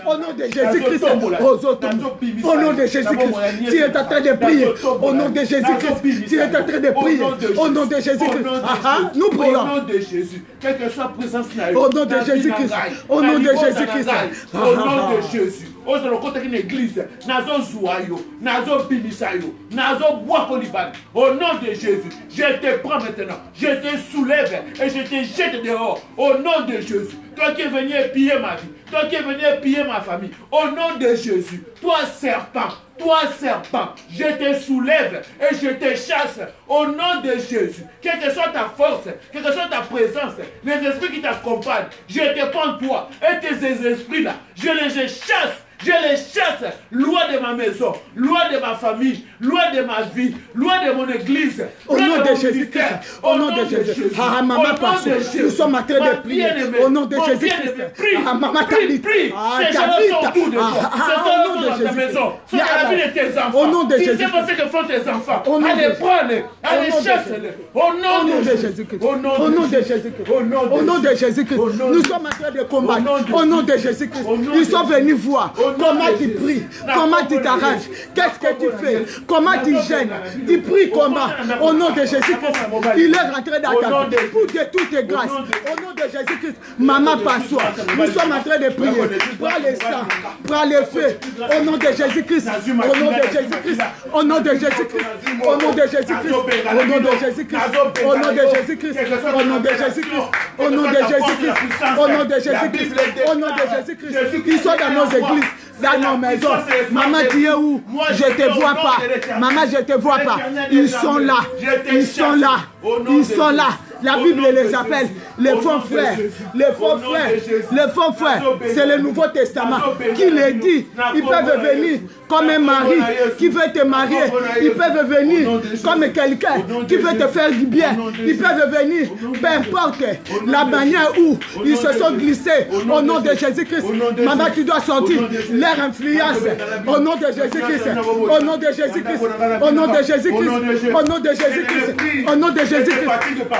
Au nom de Jésus-Christ. Au nom de Jésus-Christ. Tu es en train de prier. Au nom de Jésus-Christ. Tu es en train de prier. Au nom de Jésus-Christ. Nous prions. Au nom de Jésus. Quelle que soit présence Au nom de Jésus-Christ. Au nom de Jésus-Christ. Au nom de Jésus. Au nom de jésus je te prends maintenant. Je te soulève et je te jette dehors. Au nom de jésus toi qui es venu piller ma vie toi qui es venu piller ma famille au nom de jésus toi serpent toi serpent, je te soulève et je te chasse. Au nom de Jésus. Quelle que soit ta force, quelle que soit ta présence, les esprits qui t'accompagnent, je te prends toi et tes esprits là, je les chasse je les chasse loin de ma maison, loin de ma famille, loin de ma vie, loin de mon église. Au nom de Jésus-Christ. Au nom de Jésus. Ah, maman, passe. Nous sommes en train de prier. Au nom de Jésus-Christ. Ah, maman, prie, prie. Ces gens sont autour de toi. Ces gens sont dans ta maison. Sont dans la vie de tes enfants. Au nom de Jésus. Tu sais pas ce que font tes enfants. Allez, prends-les. Allez, chasse-les. Au nom de Jésus-Christ. Au nom de Jésus-Christ. Au nom de Jésus-Christ. Nous sommes en train de combattre. Au nom de Jésus-Christ. Ils sont venus voir comment tu pries, comment tu t'arranges, qu'est-ce que tu fais, comment tu gênes, tu pries comment, au nom de Jésus-Christ. Il est rentré dans ta vie pour détruire tes grâces. Au nom de Jésus-Christ, maman passe-toi. Nous sommes en train de prier. Prends le sang, prends le feu. Au nom de Jésus-Christ, au nom de Jésus-Christ, au nom de Jésus-Christ, au nom de Jésus-Christ, au nom de Jésus-Christ, au nom de Jésus-Christ, au nom de Jésus-Christ, au nom de Jésus-Christ, au nom de Jésus-Christ, au nom de Jésus-Christ. Ils sont dans nos églises dans nos maisons. Maman, tu es où Je ne te vois pas. Maman, je ne te vois pas. Ils sont là. Ils sont là. Ils sont là. La Bible les appelle les faux frères. Les faux frères. Les faux frères. C'est le Nouveau Testament qui les dit. Ils peuvent venir comme un mari qui veut te marier. Ils peuvent venir comme quelqu'un qui veut te faire du bien. Ils peuvent venir, peu importe la manière où ils se sont glissés au nom de Jésus-Christ. Maman, tu dois sortir leur influence au nom de Jésus-Christ. Au nom de Jésus-Christ. Au nom de Jésus-Christ. Au nom de Jésus-Christ. Au nom de Jésus-Christ.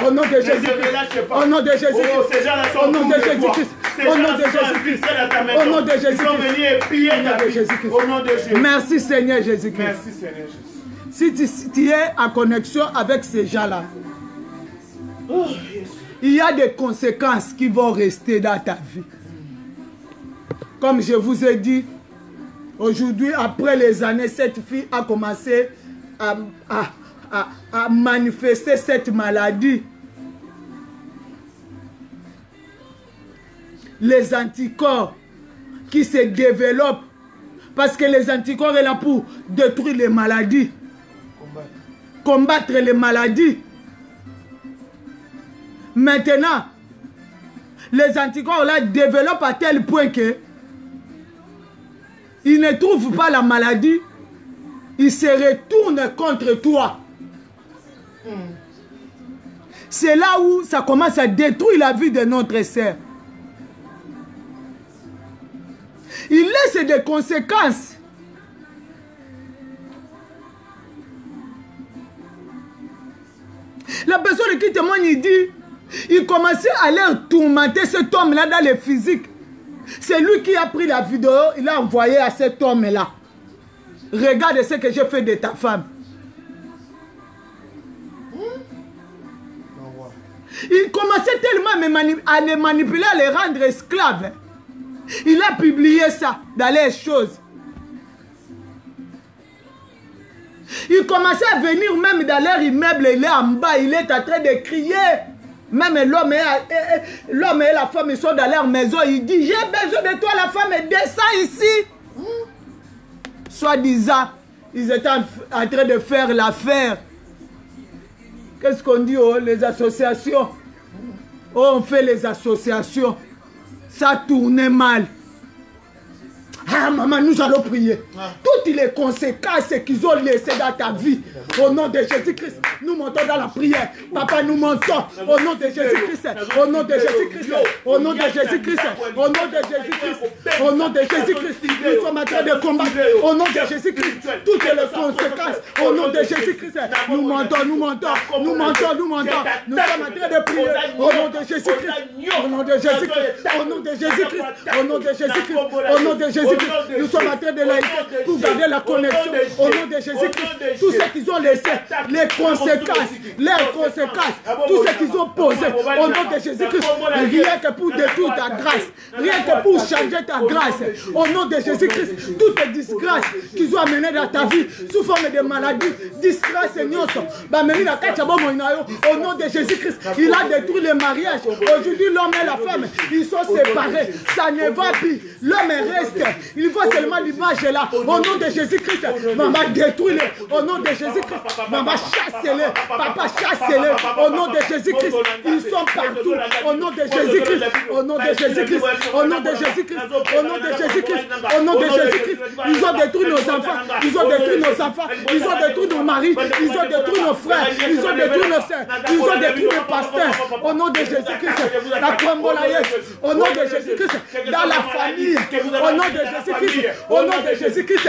Au nom de Jésus-Christ. Au nom de Jésus-Christ. Au nom de Jésus-Christ. Au nom de Jésus-Christ. Au nom de Jésus-Christ. Au nom de Jésus. Merci Seigneur Jésus-Christ. Merci Seigneur Jésus. Si tu, tu, es en connexion avec ces gens-là, Oh, il y a des conséquences qui vont rester dans ta vie. Comme je vous ai dit, aujourd'hui, après les années, cette fille a commencé à, à, à, à manifester cette maladie. Les anticorps qui se développent parce que les anticorps sont là pour détruire les maladies, combattre les maladies. Maintenant, les anticorps là développent à tel point que ils ne trouvent pas la maladie, ils se retournent contre toi. C'est là où ça commence à détruire la vie de notre sœur. Il laisse des conséquences. La personne qui témoigne, il dit, il commençait à leur tourmenter cet homme-là dans le physique. C'est lui qui a pris la vidéo, il a envoyé à cet homme-là. Regarde ce que j'ai fait de ta femme. Il commençait tellement à, me mani- à les manipuler, à les rendre esclaves. Il a publié ça dans les choses. Il commençait à venir même dans leur immeuble, il est en bas, il est en train de crier. Même l'homme et, et- et- et la femme, ils sont dans leur maison, il dit, j'ai besoin de toi, la femme, descends ici. Soi-disant, ils étaient en, en train de faire l'affaire. Qu'est-ce qu'on dit, oh, les associations Oh, on fait les associations. Ça tournait mal. Ah, maman, nous allons prier. Toutes les conséquences qu'ils ont laissées dans ta vie, au nom de Jésus-Christ, nous montons dans la prière. Papa, nous montons au nom de Jésus-Christ, au nom de Jésus-Christ, au nom de Jésus-Christ, au nom de Jésus-Christ, au nom de Jésus-Christ. Nous sommes en train de combattre au nom de Jésus-Christ toutes les conséquences, au nom de Jésus-Christ. Nous montons, nous montons, nous montons, nous montons. Nous sommes en train de prier au nom de Jésus-Christ, au nom de Jésus-Christ, au nom de Jésus-Christ, au nom de Jésus-Christ, au nom de Jésus-Christ. Nous sommes en train de laïquer pour garder la connexion au nom de Jésus-Christ. Tout ce qu'ils ont laissé, les conséquences, les conséquences, tout ce qu'ils ont posé au nom de Jésus-Christ, rien que pour détruire ta grâce, rien que pour changer ta grâce, au nom de Jésus-Christ, toutes disgrâces qu'ils ont amenées dans ta vie sous forme de maladie, disgrâce et au nom de Jésus-Christ, il a détruit le mariage. Aujourd'hui, l'homme et la femme, ils sont séparés. Ça ne va plus. L'homme reste. Il voit seulement l'image là. Au nom de Jésus-Christ, maman détruis-le. Au nom de Jésus-Christ, maman chasse-les. Papa chasse-les. Au nom de Jésus-Christ, ils sont partout. Au nom de Jésus-Christ, au nom de Jésus-Christ, au nom de Jésus-Christ, au nom de Jésus-Christ, au nom de Jésus-Christ, ils ont détruit nos enfants. Ils ont détruit nos enfants. Ils ont détruit nos maris. Ils ont détruit nos frères. Ils ont détruit nos sœurs. Ils ont détruit nos pasteurs. Au nom de Jésus-Christ, la. Au nom de Jésus-Christ, dans la famille. Au nom de Jésus-Christ. Au nom de Jésus-Christ.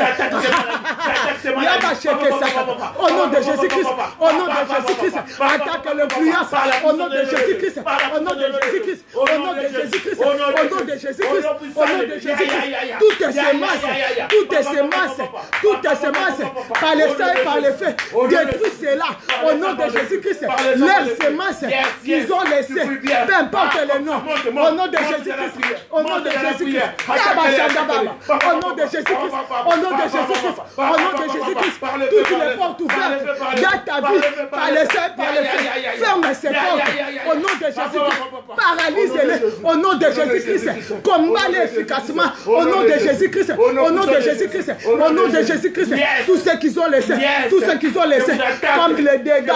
Au nom de Jésus-Christ. Au nom de Jésus-Christ. Attaque le fuyas. Au nom de Jésus-Christ. Au nom de Jésus-Christ. Au nom de Jésus-Christ. Au nom de Jésus-Christ. Au nom de Jésus-Christ. Toutes ces masses. Toutes ces masses. Toutes ces masses. Par les saints et par les faits. Détruis cela. Au nom de Jésus-Christ. Leurs semences qu'ils ont laissées. Peu importe le nom. Au nom de Jésus-Christ. Au nom de Jésus-Christ. Au nom de Jésus-Christ. Au nom de Jésus-Christ. Au nom de Jésus-Christ. Toutes les portes ouvertes dans ta vie. Par les saints, par les faits. Ferme ces portes. Au nom de Jésus-Christ. Paralyse-les. Au nom de Jésus-Christ. Combat-les efficacement. Au nom de Jésus-Christ. Au nom de Jésus-Christ. Au nom de Jésus-Christ. Tout ce qu'ils ont laissé. Tout ce qu'ils ont laissé. Comme les dégâts.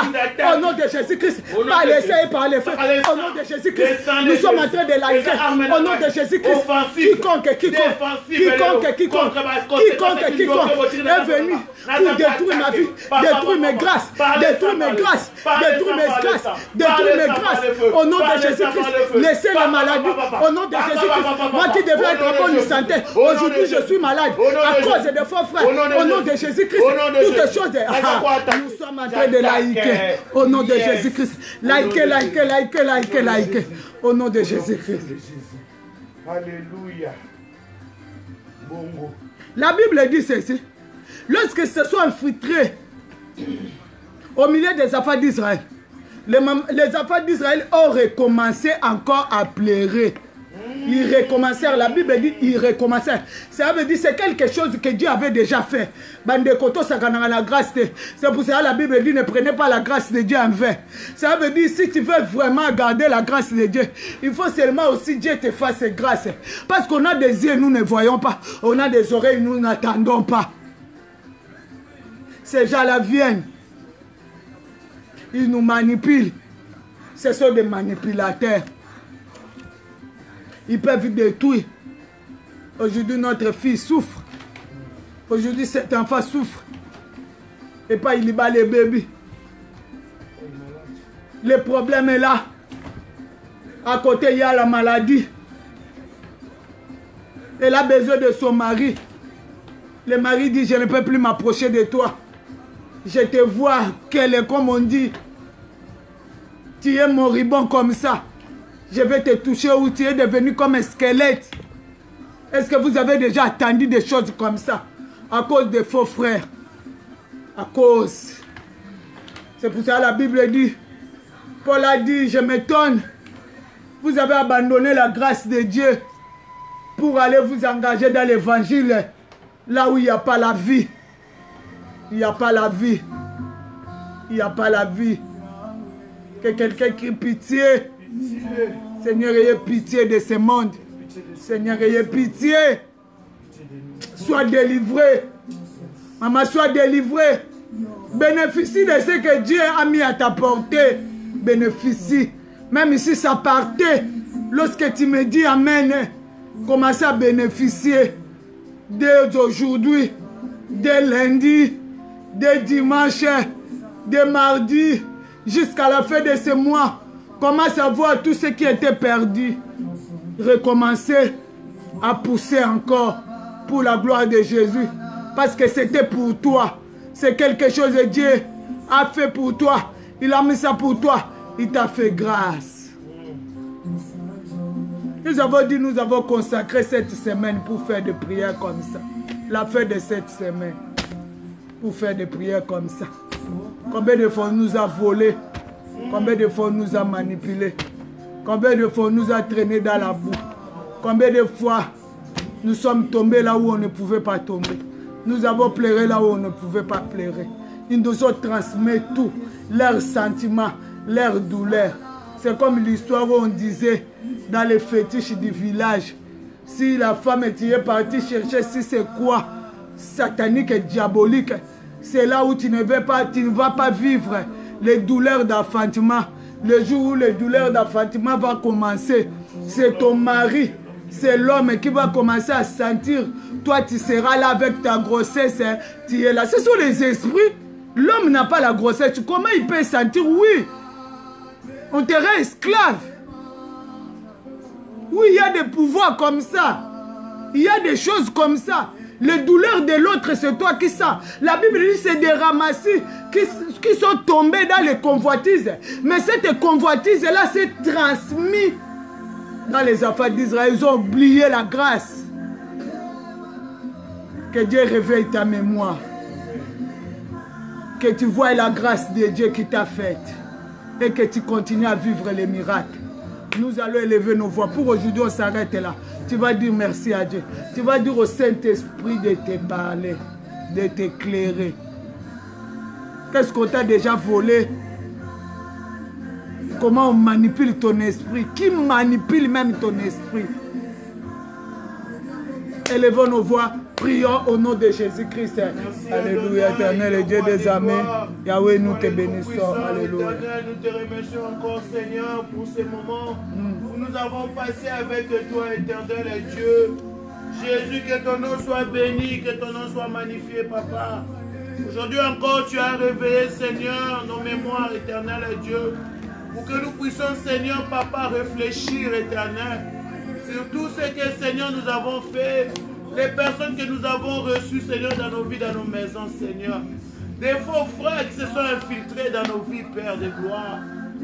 Au nom de Jésus-Christ. Par les saints et par les faits. Au nom de Jésus-Christ. Nous sommes en train de laïquer. Au nom de Jésus-Christ. Quiconque, quiconque, quiconque, quiconque, quiconque, quiconque est venu pour détruire ma vie, détruire mes grâces, détruire mes grâces, détruire mes grâces, détruire mes grâces. Au nom de Jésus-Christ, laissez la maladie. Au nom de Jésus-Christ, moi qui devais être en bonne santé, aujourd'hui je suis malade à cause de faux frères. Au nom de Jésus-Christ, toutes choses. Nous sommes en train de laïquer. Au nom de Jésus-Christ, laïquer, laïquer, laïquer, laïquer, laïquer. Au nom de Jésus-Christ. Alléluia. La Bible dit ceci. Lorsque se sont infiltrés au milieu des affaires d'Israël, les, les affaires d'Israël ont recommencé encore à pleurer. Ils recommencèrent, la Bible dit ils recommencèrent. Ça veut dire c'est quelque chose que Dieu avait déjà fait. Bande koto sakana la grâce de. C'est pour ça que la Bible dit ne prenez pas la grâce de Dieu en vain. Ça veut dire si tu veux vraiment garder la grâce de Dieu, il faut seulement aussi Dieu te fasse grâce. Parce qu'on a des yeux, nous ne voyons pas. On a des oreilles, nous n'attendons pas. Ces gens-là viennent. Ils nous manipulent. Ce sont des manipulateurs. Ils peuvent détruire. Aujourd'hui, notre fille souffre. Aujourd'hui, cet enfant souffre. Et pas il y bat les bébés. Le problème est là. À côté, il y a la maladie. Elle a besoin de son mari. Le mari dit, je ne peux plus m'approcher de toi. Je te vois, qu'elle est comme on dit. Tu es moribond comme ça. Je vais te toucher ou tu es devenu comme un squelette. Est-ce que vous avez déjà attendu des choses comme ça? À cause des faux frères À cause. C'est pour ça que la Bible dit, Paul a dit, je m'étonne, vous avez abandonné la grâce de Dieu pour aller vous engager dans l'évangile là où il n'y a pas la vie. Il n'y a pas la vie. Il n'y a pas la vie. Que quelqu'un crie pitié. Seigneur, ayez pitié de ce monde. Seigneur, ayez pitié. Sois délivré. Maman, sois délivré. Bénéficie de ce que Dieu a mis à ta portée. Bénéficie. Même si ça partait, lorsque tu me dis Amen, commencez à bénéficier dès aujourd'hui, dès lundi, dès dimanche, dès mardi, jusqu'à la fin de ce mois. Commence à voir tout ce qui était perdu? Recommencer à pousser encore pour la gloire de Jésus. Parce que c'était pour toi. C'est quelque chose que Dieu a fait pour toi. Il a mis ça pour toi. Il t'a fait grâce. Nous avons dit, nous avons consacré cette semaine pour faire des prières comme ça. La fin de cette semaine. Pour faire des prières comme ça. Combien de fois on nous a volé? Combien de fois on nous a manipulé Combien de fois on nous a traîné dans la boue? Combien de fois nous sommes tombés là où on ne pouvait pas tomber? Nous avons pleuré là où on ne pouvait pas pleurer. Ils nous ont transmis tout, leurs sentiments, leurs douleurs. C'est comme l'histoire où on disait dans les fétiches du village, si la femme est partie chercher si c'est quoi, satanique et diabolique, c'est là où tu ne, vas pas, tu ne vas pas vivre les douleurs d'enfantement. Le jour où les douleurs d'enfantement vont commencer, c'est ton mari, c'est l'homme qui va commencer à sentir. Toi, tu seras là avec ta grossesse, hein. tu es là. Ce sont les esprits. L'homme n'a pas la grossesse. Comment il peut sentir Oui, on te rend esclave. Oui, il y a des pouvoirs comme ça. Il y a des choses comme ça. Les douleurs de l'autre, c'est toi qui ça. La Bible dit c'est des ramassis qui, qui, sont tombés dans les convoitises. Mais cette convoitise-là s'est transmise dans les affaires d'Israël. Ils ont oublié la grâce. Que Dieu réveille ta mémoire. Que tu vois la grâce de Dieu qui t'a faite. Et que tu continues à vivre les miracles. Nous allons élever nos voix. Pour aujourd'hui, on s'arrête là. Tu vas dire merci à Dieu. Tu vas dire au Saint-Esprit de te parler, de t'éclairer. Qu'est-ce qu'on t'a déjà volé Comment on manipule ton esprit Qui manipule même ton esprit Élevons nos voix. Prions au nom de Jésus-Christ. Alléluia, éternel et Dieu des armées. Yahweh, nous te bénissons. Alléluia. Nous te remercions encore, Seigneur, pour ces moments où nous avons passé avec toi, éternel et Dieu. Jésus, que ton nom soit béni, que ton nom soit magnifié, Papa. Aujourd'hui encore, tu as réveillé, Seigneur, nos mémoires, éternel et Dieu, pour que nous puissions, Seigneur, Papa, réfléchir, éternel, sur tout ce que, Seigneur, nous avons fait les personnes que nous avons reçues, Seigneur, dans nos vies, dans nos maisons, Seigneur. Des faux frères qui se sont infiltrés dans nos vies, Père de gloire,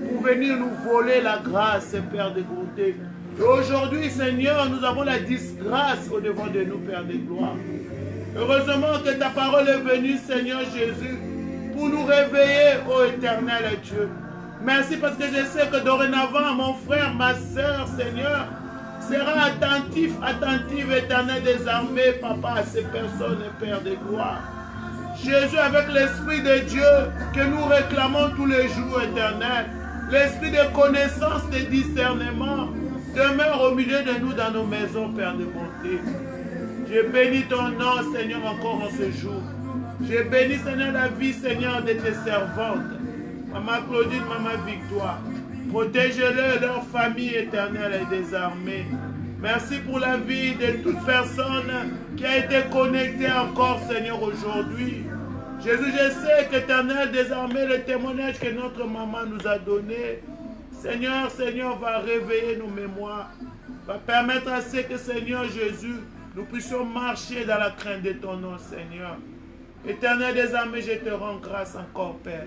pour venir nous voler la grâce, Père de bonté. Aujourd'hui, Seigneur, nous avons la disgrâce au devant de nous, Père de gloire. Heureusement que ta parole est venue, Seigneur Jésus, pour nous réveiller, ô éternel Dieu. Merci parce que je sais que dorénavant, mon frère, ma soeur, Seigneur, sera attentif, attentive, éternel des armées, papa, à ces personnes, Père de gloire. Jésus, avec l'Esprit de Dieu que nous réclamons tous les jours, éternel, l'Esprit de connaissance, de discernement, demeure au milieu de nous dans nos maisons, Père de bonté. Je bénis ton nom, Seigneur, encore en ce jour. Je bénis, Seigneur, la vie, Seigneur, de tes servantes. Maman Claudine, Maman Victoire. Protège-le, leur famille éternelle et des armées. Merci pour la vie de toute personne qui a été connectée encore, Seigneur, aujourd'hui. Jésus, je sais qu'éternel, désormais, le témoignage que notre maman nous a donné, Seigneur, Seigneur, va réveiller nos mémoires, va permettre à ce que, Seigneur Jésus, nous puissions marcher dans la crainte de ton nom, Seigneur. Éternel des armées, je te rends grâce encore, Père.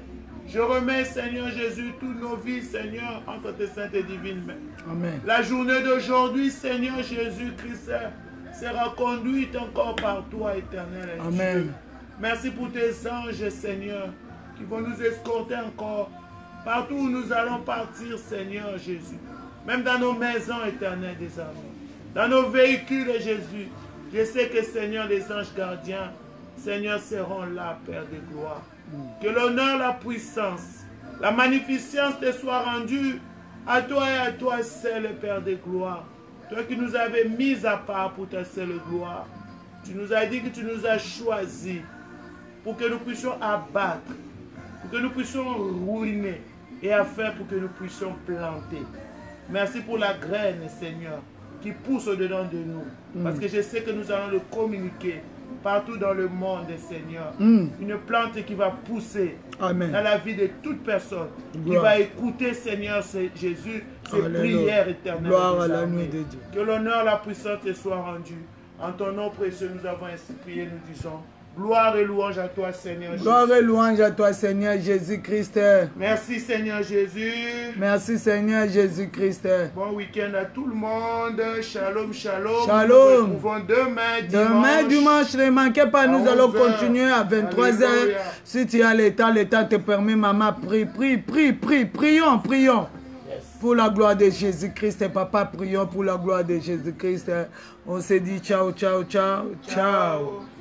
Je remets, Seigneur Jésus, toutes nos vies, Seigneur, entre tes saintes et divines mains. Amen. La journée d'aujourd'hui, Seigneur Jésus-Christ, sera conduite encore par toi, éternel. Amen. Dieu. Merci pour tes anges, Seigneur, qui vont nous escorter encore partout où nous allons partir, Seigneur Jésus. Même dans nos maisons, éternel des. Dans nos véhicules, Jésus. Je sais que, Seigneur, les anges gardiens, Seigneur, seront là, Père de gloire. Que l'honneur, la puissance, la magnificence te soit rendue à toi et à toi seul, Père de gloire. Toi qui nous avais mis à part pour ta seule gloire. Tu nous as dit que tu nous as choisis pour que nous puissions abattre, pour que nous puissions ruiner et afin pour que nous puissions planter. Merci pour la graine, Seigneur, qui pousse au-dedans de nous. Parce que je sais que nous allons le communiquer partout dans le monde, Seigneur. Mm. Une plante qui va pousser Amen. dans la vie de toute personne qui va écouter, Seigneur Jésus, ses Alléluia. prières éternelles. Gloire à armées. de Dieu. Que l'honneur, la puissance te soit rendue. En ton nom précieux, nous avons ainsi prié, nous disons gloire et louange à toi, Seigneur Jésus. Gloire et louange à toi, Seigneur Jésus-Christ. Merci, Seigneur Jésus. Merci, Seigneur Jésus-Christ. Bon week-end à tout le monde. Shalom, shalom. Shalom. Nous demain, dimanche. Demain, dimanche, ne manquez pas, nous allons 11 heures. continuer à 23h. Alléluia. Si tu as l'état, l'état te permet, maman, prie, prie, prie, prie, prions, prions. Pour la gloire de Jésus-Christ, papa, prions pour la gloire de Jésus-Christ. On se dit ciao, ciao, ciao, ciao. Ciao.